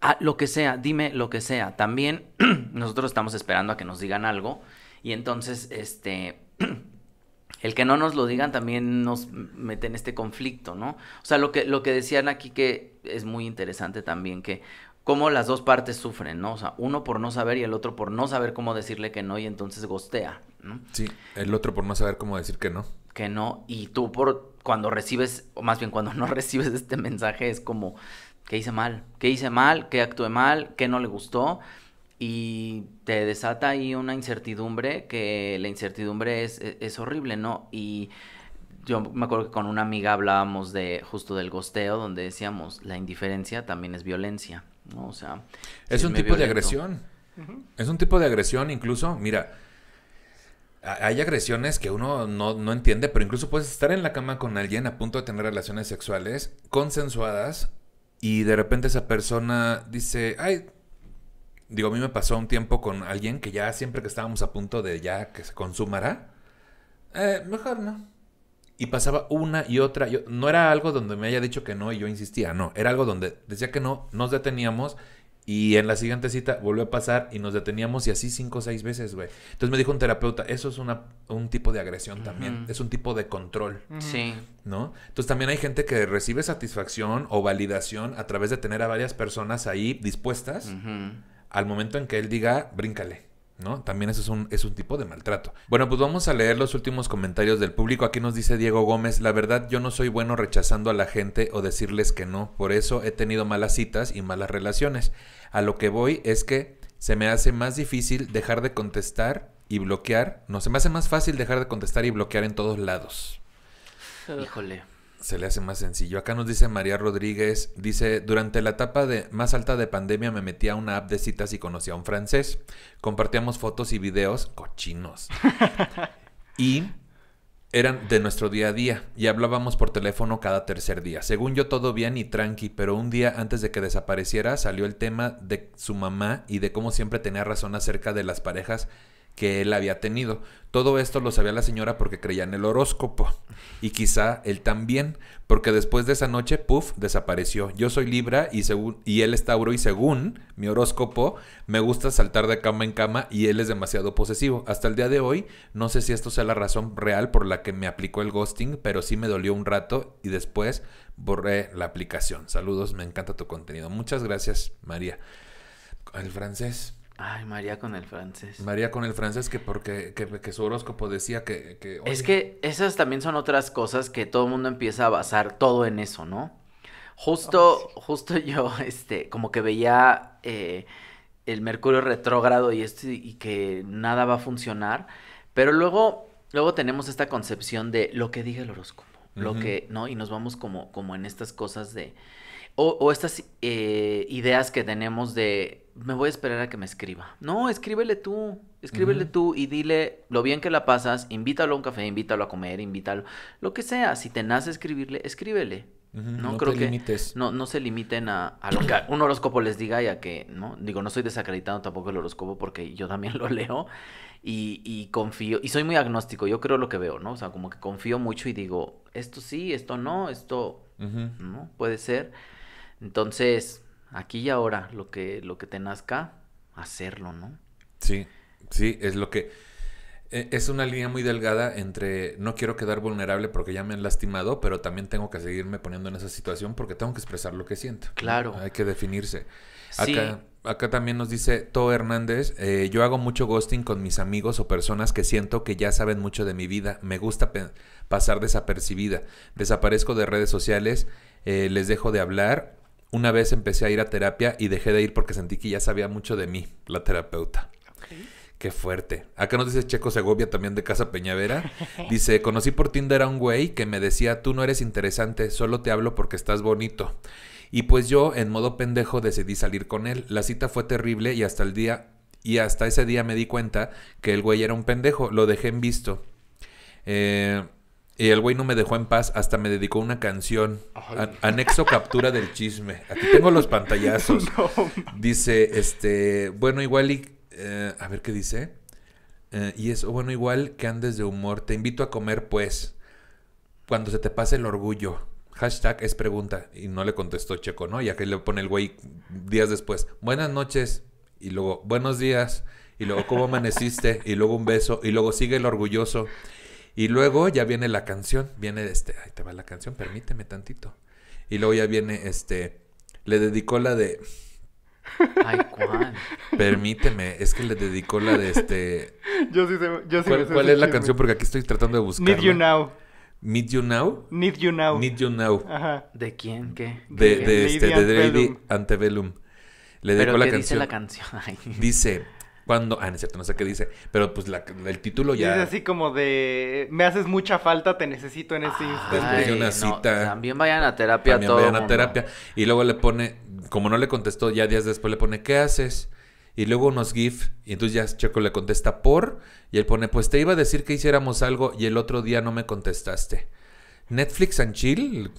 Ah, lo que sea, dime lo que sea. También nosotros estamos esperando a que nos digan algo y entonces, este, el que no nos lo digan también nos mete en este conflicto, ¿no? O sea, lo que, lo que decían aquí que es muy interesante también, que cómo las dos partes sufren, ¿no? O sea, uno por no saber y el otro por no saber cómo decirle que no y entonces gostea, ¿no? Sí, el otro por no saber cómo decir que no. Que no, y tú por cuando recibes, o más bien cuando no recibes este mensaje es como, ¿qué hice mal? ¿Qué hice mal? ¿Qué actué mal? ¿Qué no le gustó? Y te desata ahí una incertidumbre que la incertidumbre es, es, es horrible, ¿no? Y yo me acuerdo que con una amiga hablábamos de justo del gosteo, donde decíamos, la indiferencia también es violencia, ¿no? O sea... Es si un tipo de agresión. Es un tipo de agresión, incluso, mira, hay agresiones que uno no, no entiende, pero incluso puedes estar en la cama con alguien a punto de tener relaciones sexuales consensuadas y de repente esa persona dice, ay, digo, a mí me pasó un tiempo con alguien que ya siempre que estábamos a punto de ya que se consumara, eh, mejor no. Y pasaba una y otra. Yo, no era algo donde me haya dicho que no y yo insistía, no. Era algo donde decía que no, nos deteníamos y en la siguiente cita volvió a pasar y nos deteníamos y así cinco o seis veces, güey. Entonces me dijo un terapeuta, eso es una, un tipo de agresión también, es un tipo de control, Sí, ¿no? Entonces también hay gente que recibe satisfacción o validación a través de tener a varias personas ahí dispuestas al momento en que él diga, bríncale. ¿No? También eso es un, es un tipo de maltrato. Bueno, pues vamos a leer los últimos comentarios del público. Aquí nos dice Diego Gómez, la verdad yo no soy bueno rechazando a la gente o decirles que no. Por eso he tenido malas citas y malas relaciones. A lo que voy es que se me hace más difícil dejar de contestar y bloquear. No, se me hace más fácil dejar de contestar y bloquear en todos lados. Híjole. Se le hace más sencillo. Acá nos dice María Rodríguez, dice, durante la etapa de más alta de pandemia me metí a una app de citas y conocí a un francés. Compartíamos fotos y videos cochinos. y eran de nuestro día a día y hablábamos por teléfono cada tercer día. Según yo todo bien y tranqui, pero un día antes de que desapareciera salió el tema de su mamá y de cómo siempre tenía razón acerca de las parejas que él había tenido. Todo esto lo sabía la señora porque creía en el horóscopo. Y quizá él también, porque después de esa noche, puff, desapareció. Yo soy Libra y, según, y él es Tauro y según mi horóscopo, me gusta saltar de cama en cama y él es demasiado posesivo. Hasta el día de hoy, no sé si esto sea la razón real por la que me aplicó el ghosting, pero sí me dolió un rato y después borré la aplicación. Saludos, me encanta tu contenido. Muchas gracias, María. El francés. Ay, María con el francés. María con el francés que porque que, que su horóscopo decía que... que, Es que esas también son otras cosas que todo el mundo empieza a basar todo en eso, ¿no? Justo, justo yo, este, como que veía eh, el Mercurio retrógrado y, esto, y que nada va a funcionar. Pero luego, luego tenemos esta concepción de lo que diga el horóscopo. Lo que, ¿no? Y nos vamos como, como en estas cosas de. O, estas eh, ideas que tenemos de me voy a esperar a que me escriba. No, escríbele tú, escríbele tú y dile lo bien que la pasas, invítalo a un café, invítalo a comer, invítalo, lo que sea. Si te nace escribirle, escríbele. no, creo que no, no se limiten a, a, lo que un horóscopo les diga y a que, ¿no? Digo, no estoy desacreditando tampoco el horóscopo porque yo también lo leo y, y confío, y soy muy agnóstico, yo creo lo que veo, ¿no? O sea, como que confío mucho y digo, esto sí, esto no, esto, ¿no? Puede ser. Entonces, aquí y ahora, lo que, lo que te nazca, hacerlo, ¿no? Sí, sí, es lo que... E, es una línea muy delgada entre no quiero quedar vulnerable porque ya me han lastimado, pero también tengo que seguirme poniendo en esa situación porque tengo que expresar lo que siento. Claro. Hay que definirse. Acá, acá también nos dice To Hernández, eh, yo hago mucho ghosting con mis amigos o personas que siento que ya saben mucho de mi vida. Me gusta pasar desapercibida. Desaparezco de redes sociales, eh, les dejo de hablar una vez empecé a ir a terapia y dejé de ir porque sentí que ya sabía mucho de mí, la terapeuta. Qué fuerte. Acá nos dice Checo Segovia también de Casa Peñavera. Dice, conocí por Tinder a un güey que me decía, tú no eres interesante, solo te hablo porque estás bonito. Y pues yo, en modo pendejo, decidí salir con él. La cita fue terrible y hasta el día, y hasta ese día me di cuenta que el güey era un pendejo. Lo dejé en visto. Eh, y el güey no me dejó en paz, hasta me dedicó una canción. anexo captura del chisme. Aquí tengo los pantallazos. Dice, este, bueno, igual y... Eh, a ver qué dice. Eh, y eso, bueno, igual que andes de humor. Te invito a comer, pues. Cuando se te pase el orgullo. Hashtag es pregunta. Y no le contestó Checo, ¿no? Y aquí le pone el güey días después. Buenas noches. Y luego, buenos días. Y luego, ¿cómo amaneciste? Y luego un beso. Y luego sigue el orgulloso. Y luego ya viene la canción, viene este, ahí te va la canción, permíteme tantito. Y luego ya viene este, le dedicó la de... Ay, ¿cuál? Permíteme, es que le dedicó la de este... Yo sí sé, yo sí ¿Cuál, ¿cuál es la canción? Porque aquí estoy tratando de buscar. Need You Now. Need You Now. Need You Now. Need You Now. Ajá. ¿De quién? ¿Qué? De, de, este, de Lady Antebellum. Le dedicó ¿Pero la qué canción. dice la canción? Ay. Dice, cuando... Ah, no es cierto, no sé qué dice. Pero pues la- el título ya... Es así como de, me haces mucha falta, te necesito en este instante. De una no, cita. también vayan a terapia También todo vayan a terapia. Y luego le pone, como no le contestó, ya días después le pone, ¿qué haces? Y luego unos GIF, y entonces ya Checo le contesta por, y él pone, pues te iba a decir que hiciéramos algo y el otro día no me contestaste. Netflix and chill,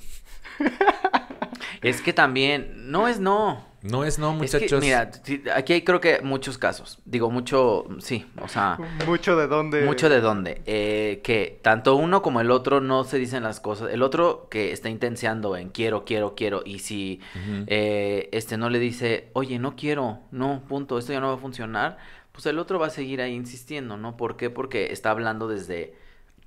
Es que también, no es no. No es no, Es que, muchachos. mira, aquí hay creo que muchos casos. Digo, mucho, sí, o sea, Mucho de dónde. mucho de dónde. Eh, que tanto uno como el otro no se dicen las cosas. El otro que está intenseando en quiero, quiero, quiero. Y si eh, este no le dice, oye, no quiero, no, punto, esto ya no va a funcionar, pues el otro va a seguir ahí insistiendo, ¿no? ¿Por qué? Porque está hablando desde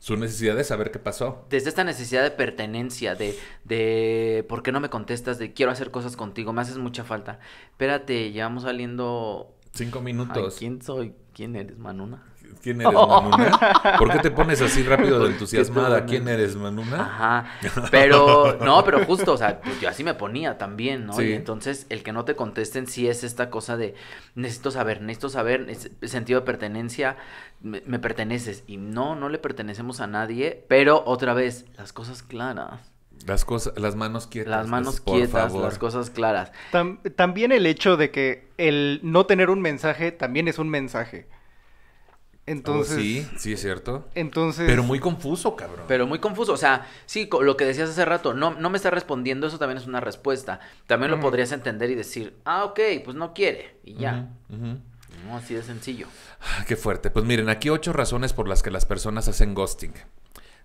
Su necesidad de saber qué pasó. desde esta necesidad de pertenencia, de, de ¿por qué no me contestas? De quiero hacer cosas contigo, me haces mucha falta. Espérate, llevamos saliendo. Cinco Ay, minutos. ¿Quién soy? ¿Quién eres, Manuna? ¿Quién eres, Manuna? ¿Por qué te pones así rápido de ¿Por qué entusiasmada? ¿Quién eres, Manuna? Ajá. Pero, no, pero justo, o sea, pues yo así me ponía también, ¿no? Sí. Y entonces el que no te contesten sí es esta cosa de necesito saber, necesito saber, es- sentido de pertenencia, me, me perteneces. Y no, no le pertenecemos a nadie, pero otra vez, las cosas claras. Las cosas, las manos quietas. Las manos por quietas, favor. las cosas claras. Tam- también el hecho de que el no tener un mensaje también es un mensaje. Entonces, Oh, sí, sí es cierto. entonces, Pero muy confuso, cabrón. Pero muy confuso, o sea, sí, lo que decías hace rato, no, no me está respondiendo, eso también es una respuesta. También lo podrías entender y decir, ah, ok, pues no quiere, y ya. No, así de sencillo. Ah, Qué fuerte. Pues miren, aquí ocho razones por las que las personas hacen ghosting.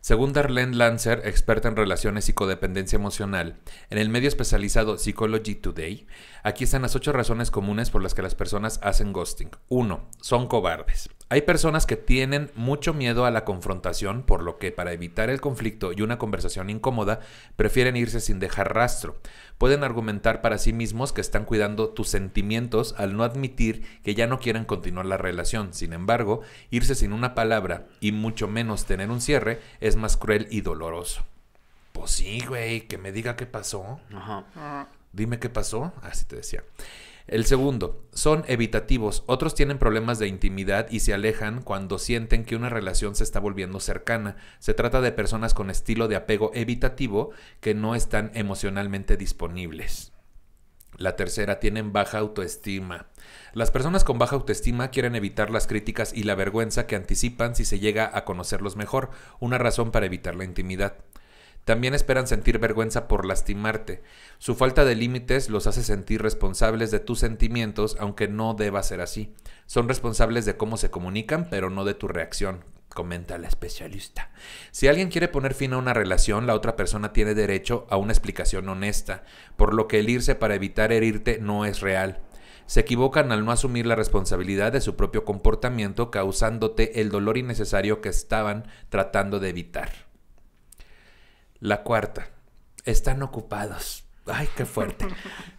Según Darlene Lancer, experta en relaciones y codependencia emocional, en el medio especializado Psychology Today, aquí están las ocho razones comunes por las que las personas hacen ghosting. Uno, son cobardes. Hay personas que tienen mucho miedo a la confrontación, por lo que para evitar el conflicto y una conversación incómoda, prefieren irse sin dejar rastro. Pueden argumentar para sí mismos que están cuidando tus sentimientos al no admitir que ya no quieren continuar la relación. Sin embargo, irse sin una palabra y mucho menos tener un cierre es más cruel y doloroso. Pues sí, güey, que me diga qué pasó. Ajá. ah, Dime qué pasó. Así te decía. El segundo, son evitativos. Otros tienen problemas de intimidad y se alejan cuando sienten que una relación se está volviendo cercana. Se trata de personas con estilo de apego evitativo que no están emocionalmente disponibles. La tercera, tienen baja autoestima. Las personas con baja autoestima quieren evitar las críticas y la vergüenza que anticipan si se llega a conocerlos mejor, una razón para evitar la intimidad. También esperan sentir vergüenza por lastimarte. Su falta de límites los hace sentir responsables de tus sentimientos, aunque no deba ser así. Son responsables de cómo se comunican, pero no de tu reacción, comenta la especialista. Si alguien quiere poner fin a una relación, la otra persona tiene derecho a una explicación honesta, por lo que el irse para evitar herirte no es real. Se equivocan al no asumir la responsabilidad de su propio comportamiento, causándote el dolor innecesario que estaban tratando de evitar. La cuarta, están ocupados. Ay, qué fuerte.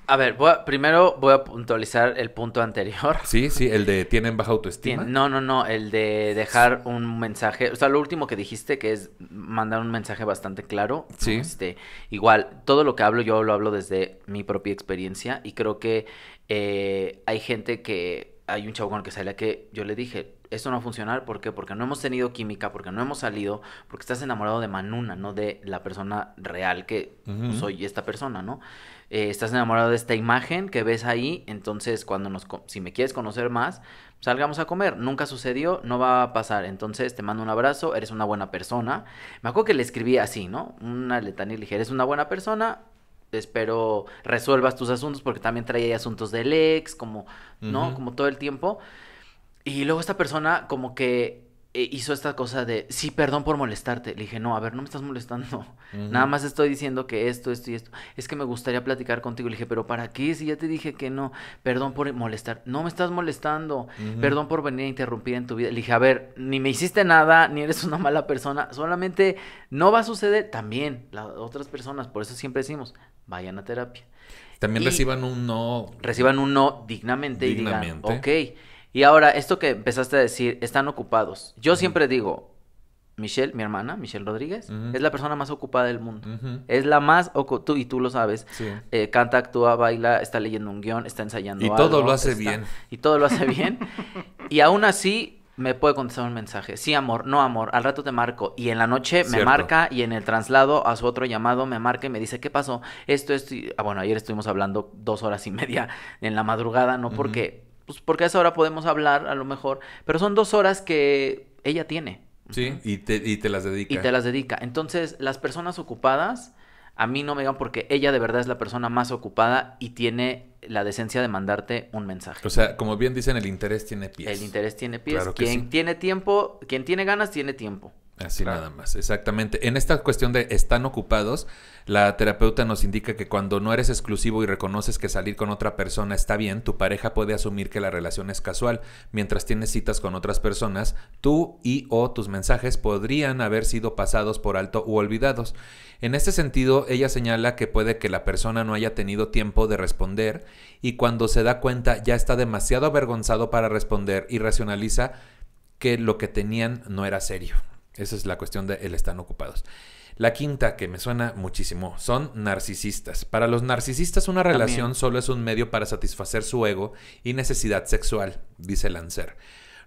A ver, primero voy a puntualizar el punto anterior. Sí, sí, el de tienen baja autoestima. No, no, no, el de dejar un mensaje. O sea, lo último que dijiste, que es mandar un mensaje bastante claro. Sí. Este, igual, todo lo que hablo, yo lo hablo desde mi propia experiencia y creo que eh, hay gente que. Hay un chavo con el que sale que yo le dije, esto no va a funcionar, ¿por qué? Porque no hemos tenido química, porque no hemos salido, porque estás enamorado de Manuna, no de la persona real que soy esta persona, ¿no? Eh, estás enamorado de esta imagen que ves ahí, entonces cuando nos, si me quieres conocer más, salgamos a comer. Nunca sucedió, no va a pasar. Entonces te mando un abrazo, eres una buena persona. Me acuerdo que le escribí así, ¿no? Una letanía le dije, eres una buena persona, espero resuelvas tus asuntos porque también traía asuntos del ex, como, ¿no? Como todo el tiempo. Y luego esta persona como que eh, hizo esta cosa de, sí, perdón por molestarte. Le dije, no, a ver, no me estás molestando. Nada más estoy diciendo que esto, esto y esto. Es que me gustaría platicar contigo. Le dije, pero ¿para qué? Si ya te dije que no. Perdón por molestar. No me estás molestando. Perdón por venir a interrumpir en tu vida. Le dije, a ver, ni me hiciste nada, ni eres una mala persona. Solamente no va a suceder. También las otras personas, por eso siempre decimos, vayan a terapia. También reciban un no. Reciban un no dignamente, dignamente. y digan, ok y ahora, esto que empezaste a decir, están ocupados. Yo siempre digo, Michelle, mi hermana, Michelle Rodríguez, es la persona más ocupada del mundo. Es la más ocupada, y tú lo sabes. Eh, canta, actúa, baila, está leyendo un guion, está ensayando. Y todo lo hace bien. Y todo lo hace bien. y aún así me puede contestar un mensaje. Sí, amor, no, amor, al rato te marco. Y en la noche me marca y en el traslado a su otro llamado me marca y me dice, ¿qué pasó? Esto, esto. Ah, bueno, ayer estuvimos hablando dos horas y media en la madrugada, ¿no? Porque pues porque a esa hora podemos hablar a lo mejor, pero son dos horas que ella tiene. Sí, y te, y te las dedica. Y te las dedica. Entonces, las personas ocupadas, a mí no me digan porque ella de verdad es la persona más ocupada y tiene la decencia de mandarte un mensaje. O sea, como bien dicen, el interés tiene pies. El interés tiene pies. quien tiene tiempo, quien tiene ganas, tiene tiempo. Así nada más, exactamente. En esta cuestión de están ocupados, la terapeuta nos indica que cuando no eres exclusivo y reconoces que salir con otra persona está bien, tu pareja puede asumir que la relación es casual. Mientras tienes citas con otras personas, tú y o tus mensajes podrían haber sido pasados por alto u olvidados. En este sentido, ella señala que puede que la persona no haya tenido tiempo de responder y cuando se da cuenta ya está demasiado avergonzado para responder y racionaliza que lo que tenían no era serio. Esa es la cuestión de el están ocupados. La quinta, que me suena muchísimo, son narcisistas. Para los narcisistas una relación solo es un medio para satisfacer su ego y necesidad sexual, dice Lancer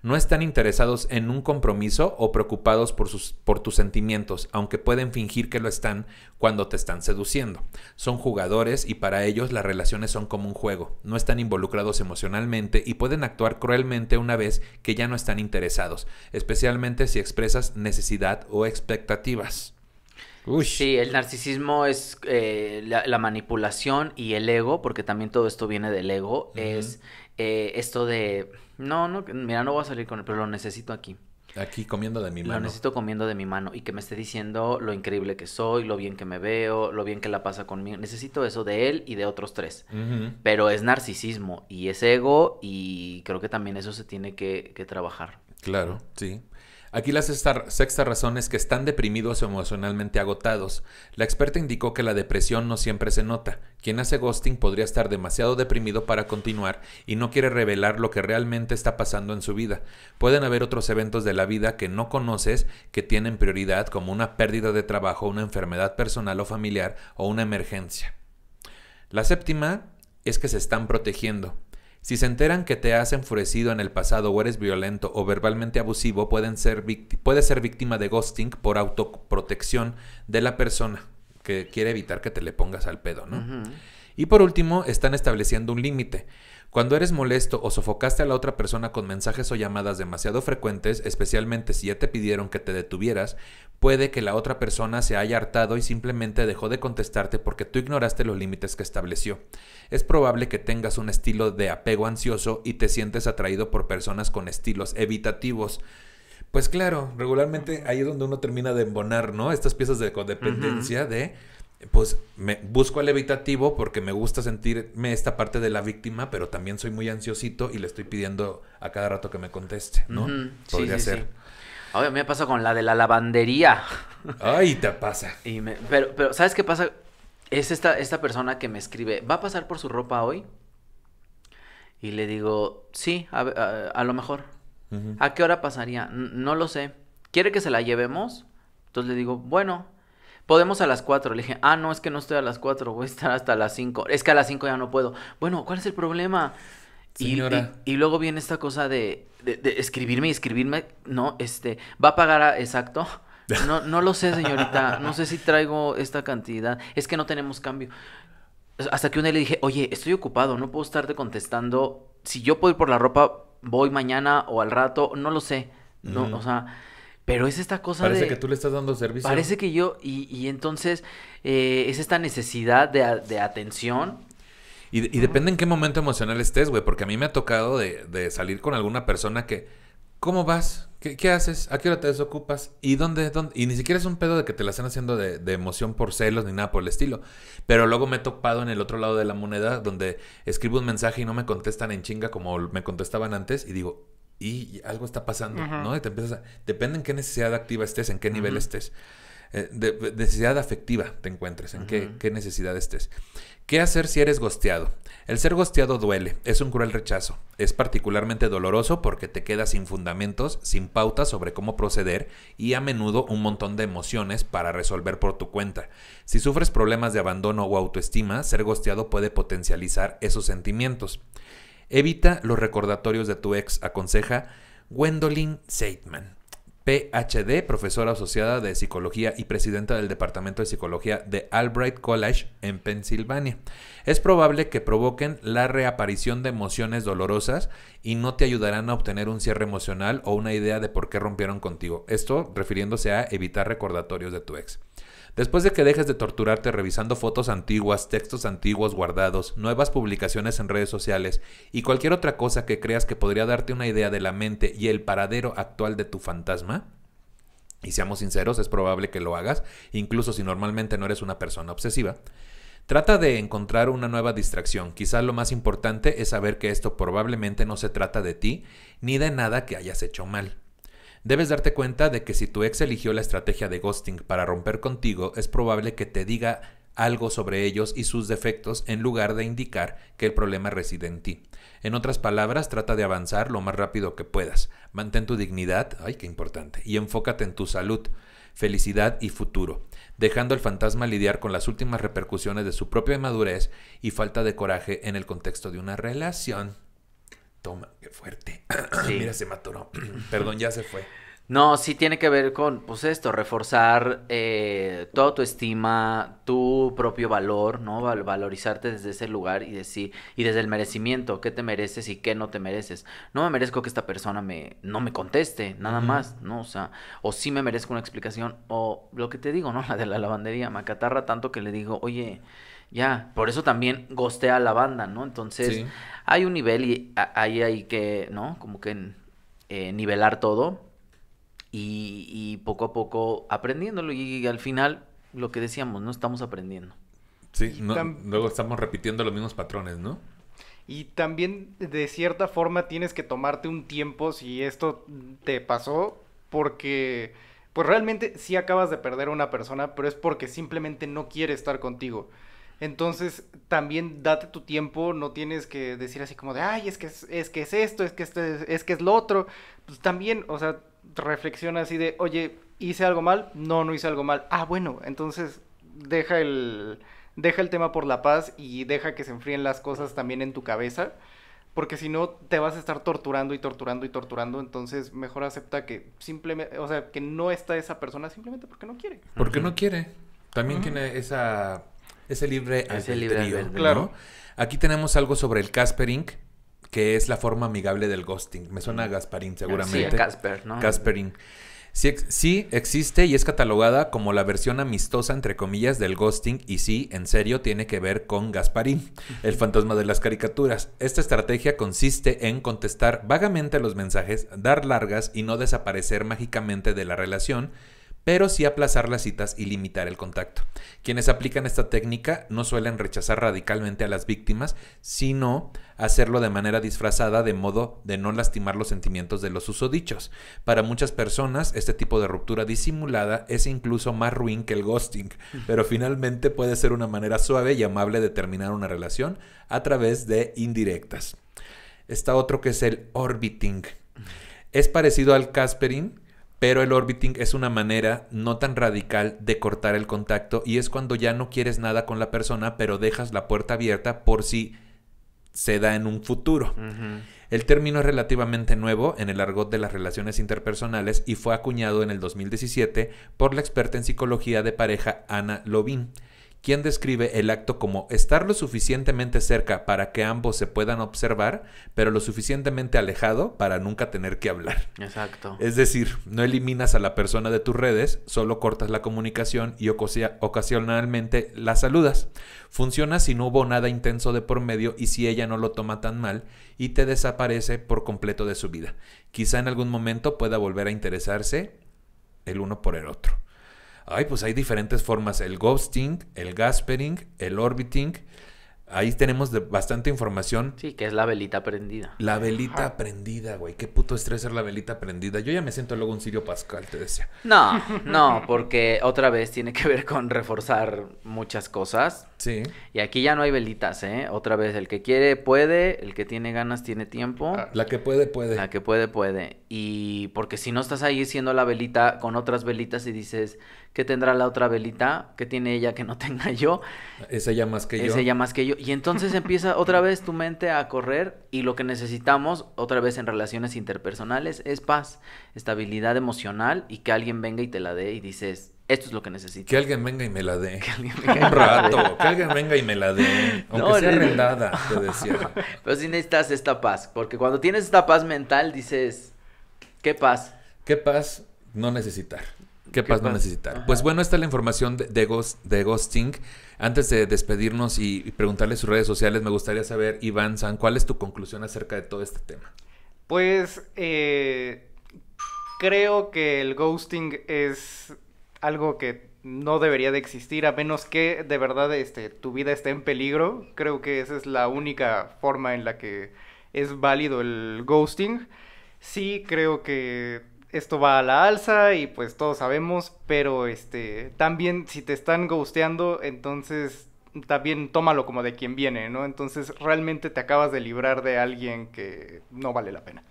no están interesados en un compromiso o preocupados por, sus, por tus sentimientos, aunque pueden fingir que lo están cuando te están seduciendo. Son jugadores y para ellos las relaciones son como un juego, no están involucrados emocionalmente y pueden actuar cruelmente una vez que ya no están interesados, especialmente si expresas necesidad o expectativas. Sí, el narcisismo es eh, la, manipulación y el ego, porque también todo esto viene del ego, es eh, esto de, no, no, mira, no voy a salir con él, pero lo necesito aquí. Aquí comiendo de mi mano. Lo necesito comiendo de mi mano y que me esté diciendo lo increíble que soy, lo bien que me veo, lo bien que la pasa conmigo. Necesito eso de él y de otros tres. Pero es narcisismo y es ego y creo que también eso se tiene que, que trabajar. Claro, sí. Aquí la sexta, razón es que están deprimidos o emocionalmente agotados. La experta indicó que la depresión no siempre se nota. Quien hace ghosting podría estar demasiado deprimido para continuar y no quiere revelar lo que realmente está pasando en su vida. Pueden haber otros eventos de la vida que no conoces que tienen prioridad como una pérdida de trabajo, una enfermedad personal o familiar o una emergencia. La séptima es que se están protegiendo. Si se enteran que te has enfurecido en el pasado o eres violento o verbalmente abusivo, pueden ser puedes ser víctima de ghosting por autoprotección de la persona que quiere evitar que te le pongas al pedo, ¿no? Y por último, están estableciendo un límite. Cuando eres molesto o sofocaste a la otra persona con mensajes o llamadas demasiado frecuentes, especialmente si ya te pidieron que te detuvieras, puede que la otra persona se haya hartado y simplemente dejó de contestarte porque tú ignoraste los límites que estableció. Es probable que tengas un estilo de apego ansioso y te sientes atraído por personas con estilos evitativos. Pues claro, regularmente ahí es donde uno termina de embonar, ¿no? Estas piezas de codependencia de pues me busco el evitativo porque me gusta sentirme esta parte de la víctima, pero también soy muy ansiosito y le estoy pidiendo a cada rato que me conteste, ¿no? Podría ser. Sí. Oye, me pasa con la de la lavandería. Ay, te pasa. Y pero, pero, ¿sabes qué pasa? Es esta, esta persona que me escribe, ¿va a pasar por su ropa hoy? Y le digo, sí, a, lo mejor. ¿A qué hora pasaría? no lo sé. ¿Quiere que se la llevemos? Entonces le digo, bueno, Podemos a las 4. Le dije, ah, no, es que no estoy a las 4, voy a estar hasta las 5. Es que a las 5 ya no puedo. Bueno, ¿cuál es el problema? Y, y, luego viene esta cosa de, de, escribirme y escribirme, no, este, ¿va a pagar a, exacto? No, no lo sé, señorita, no sé si traigo esta cantidad, es que no tenemos cambio. Hasta que un día le dije, oye, estoy ocupado, no puedo estarte contestando. Si yo puedo ir por la ropa, voy mañana o al rato, no lo sé. No, o sea, pero es esta cosa Parece que tú le estás dando servicio. Parece que yo, y, y entonces eh, es esta necesidad de, de atención. Y, y, depende en qué momento emocional estés, güey, porque a mí me ha tocado de, de salir con alguna persona que, ¿cómo vas? ¿Qué, ¿Qué, haces? ¿A qué hora te desocupas? ¿Y dónde, dónde? Y ni siquiera es un pedo de que te la están haciendo de, de, emoción por celos ni nada por el estilo. Pero luego me he topado en el otro lado de la moneda donde escribo un mensaje y no me contestan en chinga como me contestaban antes y digo, y algo está pasando, ¿no? Y te empiezas a, depende en qué necesidad activa estés, en qué nivel estés. Eh, de, necesidad afectiva te encuentres, en qué, qué, necesidad estés. ¿Qué hacer si eres gosteado? El ser gosteado duele, es un cruel rechazo. Es particularmente doloroso porque te quedas sin fundamentos, sin pautas sobre cómo proceder y a menudo un montón de emociones para resolver por tu cuenta. Si sufres problemas de abandono o autoestima, ser gosteado puede potencializar esos sentimientos. Evita los recordatorios de tu ex, aconseja Gwendolyn Seidman. PhD, profesora asociada de psicología y presidenta del Departamento de Psicología de Albright College en Pensilvania. Es probable que provoquen la reaparición de emociones dolorosas y no te ayudarán a obtener un cierre emocional o una idea de por qué rompieron contigo. Esto refiriéndose a evitar recordatorios de tu ex. Después de que dejes de torturarte revisando fotos antiguas, textos antiguos guardados, nuevas publicaciones en redes sociales y cualquier otra cosa que creas que podría darte una idea de la mente y el paradero actual de tu fantasma, y seamos sinceros, es probable que lo hagas, incluso si normalmente no eres una persona obsesiva, Trata de encontrar una nueva distracción. Quizá lo más importante es saber que esto probablemente no se trata de ti ni de nada que hayas hecho mal. Debes darte cuenta de que si tu ex eligió la estrategia de ghosting para romper contigo, es probable que te diga algo sobre ellos y sus defectos en lugar de indicar que el problema reside en ti. En otras palabras, trata de avanzar lo más rápido que puedas. Mantén tu dignidad, ay, qué importante, y enfócate en tu salud, felicidad y futuro, dejando al fantasma lidiar con las últimas repercusiones de su propia madurez y falta de coraje en el contexto de una relación. Toma, qué fuerte. Mira, se mató. Perdón, ya se fue. No, sí tiene que ver con, pues esto, reforzar eh, toda tu estima, tu propio valor, ¿no? valorizarte desde ese lugar y decir, y desde el merecimiento, qué te mereces y qué no te mereces. No me merezco que esta persona me, no me conteste, nada más, ¿no? O sea, o sí me merezco una explicación, o lo que te digo, ¿no? La de la lavandería, me acatarra tanto que le digo, oye, ya, por eso también gostea a la banda, ¿no? Entonces, hay un nivel y ahí hay que, ¿no? Como que eh, nivelar todo y, poco a poco aprendiéndolo y, al final, lo que decíamos, no estamos aprendiendo. Sí, luego estamos repitiendo los mismos patrones, ¿no? Y también, de cierta forma, tienes que tomarte un tiempo si esto te pasó, porque, pues realmente sí acabas de perder a una persona, pero es porque simplemente no quiere estar contigo. Entonces, también date tu tiempo, no tienes que decir así como de, ay, es que es, que es esto, es que este, es que es lo otro. Pues también, o sea, reflexiona así de, oye, ¿hice algo mal? No, no hice algo mal. Ah, bueno, entonces deja el, deja el tema por la paz y deja que se enfríen las cosas también en tu cabeza porque si no te vas a estar torturando y torturando y torturando, entonces mejor acepta que simplemente, o sea, que no está esa persona simplemente porque no quiere. Porque no quiere. También tiene esa ese libre Ese libre albedrío, albedrío. Claro. Aquí tenemos algo sobre el Caspering, que es la forma amigable del ghosting. Me suena a Gasparín Sí, seguramente. Casper, ¿no? Caspering. Sí, sí existe y es catalogada como la versión amistosa, entre comillas, del ghosting y sí, en serio, tiene que ver con Gasparín, el fantasma de las caricaturas. Esta estrategia consiste en contestar vagamente los mensajes, dar largas y no desaparecer mágicamente de la relación, pero sí aplazar las citas y limitar el contacto. Quienes aplican esta técnica no suelen rechazar radicalmente a las víctimas, sino hacerlo de manera disfrazada de modo de no lastimar los sentimientos de los susodichos. Para muchas personas, este tipo de ruptura disimulada es incluso más ruin que el ghosting, pero finalmente puede ser una manera suave y amable de terminar una relación a través de indirectas. Está otro que es el orbiting. Es parecido al Caspering, pero el orbiting es una manera no tan radical de cortar el contacto y es cuando ya no quieres nada con la persona, pero dejas la puerta abierta por si se da en un futuro. El término es relativamente nuevo en el argot de las relaciones interpersonales y fue acuñado en el 2017 por la experta en psicología de pareja Ana Lovin, quien describe el acto como estar lo suficientemente cerca para que ambos se puedan observar, pero lo suficientemente alejado para nunca tener que hablar. Exacto. Es decir, no eliminas a la persona de tus redes, solo cortas la comunicación y ocasionalmente la saludas. Funciona si no hubo nada intenso de por medio y si ella no lo toma tan mal y te desaparece por completo de su vida. Quizá en algún momento pueda volver a interesarse el uno por el otro. Ay, pues hay diferentes formas, el ghosting, el gaspering, el orbiting. Ahí tenemos de- bastante información. Sí, que es la velita prendida. La velita prendida, güey. Qué puto estrés ser la velita prendida. Yo ya me siento luego un Sirio Pascal, te decía. No, no, porque otra vez tiene que ver con reforzar muchas cosas. Sí. Y aquí ya no hay velitas, ¿eh? Otra vez, el que quiere puede, el que tiene ganas tiene tiempo. Ah. La que puede, puede. La que puede, puede. Y porque si no estás ahí siendo la velita con otras velitas y dices, ¿qué tendrá la otra velita? ¿Qué tiene ella que no tenga yo? Es ella más que yo. Es ella más que yo. Y entonces empieza otra vez tu mente a correr y lo que necesitamos otra vez en relaciones interpersonales es paz, estabilidad emocional y que alguien venga y te la dé y dices, esto es lo que necesito. Que alguien venga y me la dé. Que alguien venga y Un me la dé. rato. Que alguien venga y me la dé. Aunque No, sea no, no. arrendada, te decía. Pero sí necesitas esta paz, porque cuando tienes esta paz mental dices, ¿qué paz? ¿Qué paz no necesitar? ¿Qué ¿Qué paz no necesitar? Ajá. Pues bueno, esta es la información de, de, ghost- de Ghosting. Antes de despedirnos y, y preguntarle sus redes sociales, me gustaría saber, Iván San, ¿cuál es tu conclusión acerca de todo este tema? Pues eh, creo que el ghosting es algo que no debería de existir a menos que de verdad este, tu vida esté en peligro. Creo que esa es la única forma en la que es válido el ghosting. Sí, creo que esto va a la alza y pues todos sabemos, pero este también si te están ghosteando, entonces también tómalo como de quien viene, ¿no? Entonces realmente te acabas de librar de alguien que no vale la pena.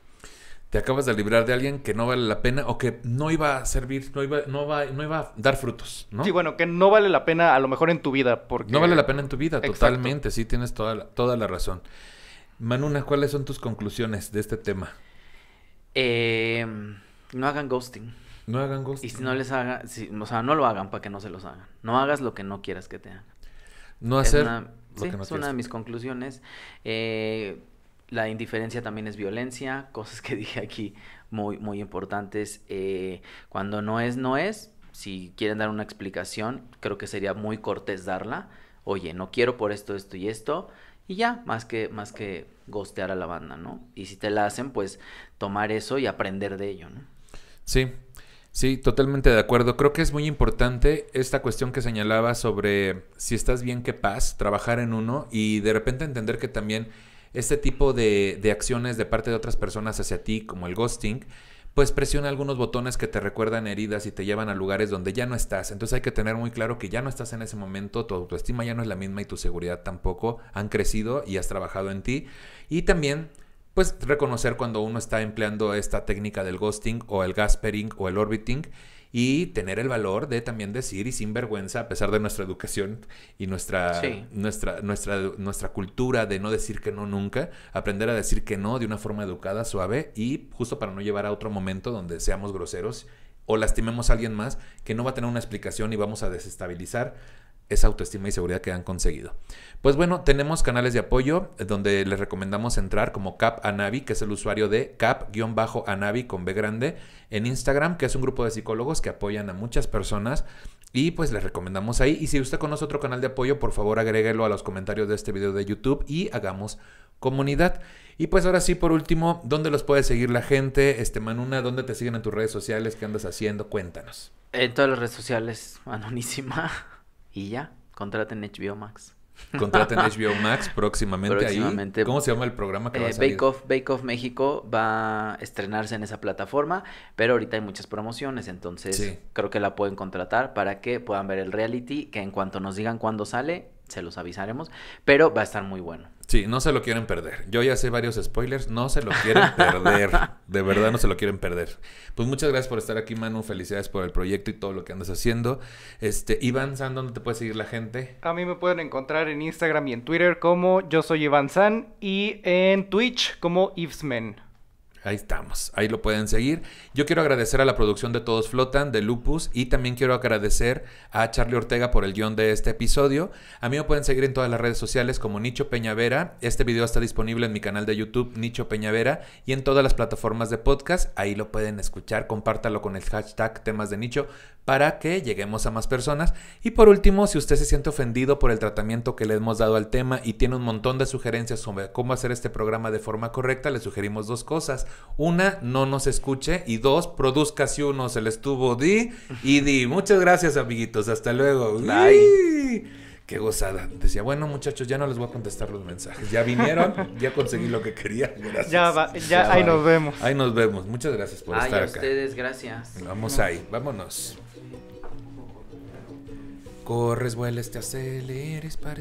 Te acabas de librar de alguien que no vale la pena o que no iba a servir, no iba, no va, no iba a dar frutos, ¿no? Sí, bueno, que no vale la pena a lo mejor en tu vida, porque... No vale la pena en tu vida, Exacto. totalmente, sí, tienes toda la, toda la razón. Manuna, ¿cuáles son tus conclusiones de este tema? Eh, no hagan ghosting. No hagan gusto. Y si no les hagan, si, o sea, no lo hagan para que no se los hagan. No hagas lo que no quieras que te hagan. No Es hacer una, lo sí, que no es una de mis conclusiones. Eh, la indiferencia también es violencia, cosas que dije aquí muy, muy importantes. Eh, cuando no es, no es. Si quieren dar una explicación, creo que sería muy cortés darla. Oye, no quiero por esto, esto y esto. Y ya, más que, más que gostear a la banda, ¿no? Y si te la hacen, pues tomar eso y aprender de ello, ¿no? Sí, sí, totalmente de acuerdo. Creo que es muy importante esta cuestión que señalaba sobre si estás bien, qué paz, trabajar en uno y de repente entender que también este tipo de, de acciones de parte de otras personas hacia ti, como el ghosting, pues presiona algunos botones que te recuerdan heridas y te llevan a lugares donde ya no estás. Entonces hay que tener muy claro que ya no estás en ese momento, tu autoestima ya no es la misma y tu seguridad tampoco han crecido y has trabajado en ti. Y también pues reconocer cuando uno está empleando esta técnica del ghosting o el gaspering o el orbiting y tener el valor de también decir y sin vergüenza, a pesar de nuestra educación y nuestra, nuestra, nuestra, nuestra cultura de no decir que no nunca, aprender a decir que no de una forma educada, suave y justo para no llevar a otro momento donde seamos groseros o lastimemos a alguien más que no va a tener una explicación y vamos a desestabilizar esa autoestima y seguridad que han conseguido. Pues bueno, tenemos canales de apoyo eh, donde les recomendamos entrar como Cap Anavi, que es el usuario de Cap-Anavi con B grande en Instagram, que es un grupo de psicólogos que apoyan a muchas personas y pues les recomendamos ahí. Y si usted conoce otro canal de apoyo, por favor agréguelo a los comentarios de este video de YouTube y hagamos comunidad. Y pues ahora sí, por último, ¿dónde los puede seguir la gente? Este Manuna, ¿dónde te siguen en tus redes sociales? ¿Qué andas haciendo? Cuéntanos. En todas las redes sociales, Anonísima. Y ya, contraten HBO Max. Contraten HBO Max próximamente, ahí. ¿Cómo se llama el programa que va a eh, salir? Bake Off, Bake Off México va a estrenarse en esa plataforma, pero ahorita hay muchas promociones, entonces creo que la pueden contratar para que puedan ver el reality, que en cuanto nos digan cuándo sale, se los avisaremos, pero va a estar muy bueno. Sí, no se lo quieren perder. Yo ya sé varios spoilers, no se lo quieren perder. De verdad no se lo quieren perder. Pues muchas gracias por estar aquí, Manu. Felicidades por el proyecto y todo lo que andas haciendo. Este, Iván San, ¿dónde te puede seguir la gente? A mí me pueden encontrar en Instagram y en Twitter como yo soy Iván San y en Twitch como Ivesmen. Ahí estamos, ahí lo pueden seguir. Yo quiero agradecer a la producción de Todos Flotan, de Lupus, y también quiero agradecer a Charlie Ortega por el guion de este episodio. A mí me pueden seguir en todas las redes sociales como Nicho Peñavera. Este video está disponible en mi canal de YouTube, Nicho Peñavera, y en todas las plataformas de podcast. Ahí lo pueden escuchar, compártalo con el hashtag temas de nicho para que lleguemos a más personas. Y por último, si usted se siente ofendido por el tratamiento que le hemos dado al tema y tiene un montón de sugerencias sobre cómo hacer este programa de forma correcta, le sugerimos dos cosas. Una, no nos escuche. Y dos, produzca si uno se le estuvo di y di. Muchas gracias, amiguitos. Hasta luego. Bye. Qué gozada. Decía, bueno, muchachos, ya no les voy a contestar los mensajes. Ya vinieron, ya conseguí lo que quería. Gracias. Ya, va, ya, ahí nos vemos. Ahí nos vemos. Muchas gracias por estar acá. a ustedes, gracias. Vamos ahí, vámonos. Corres, vueles, te aceleres para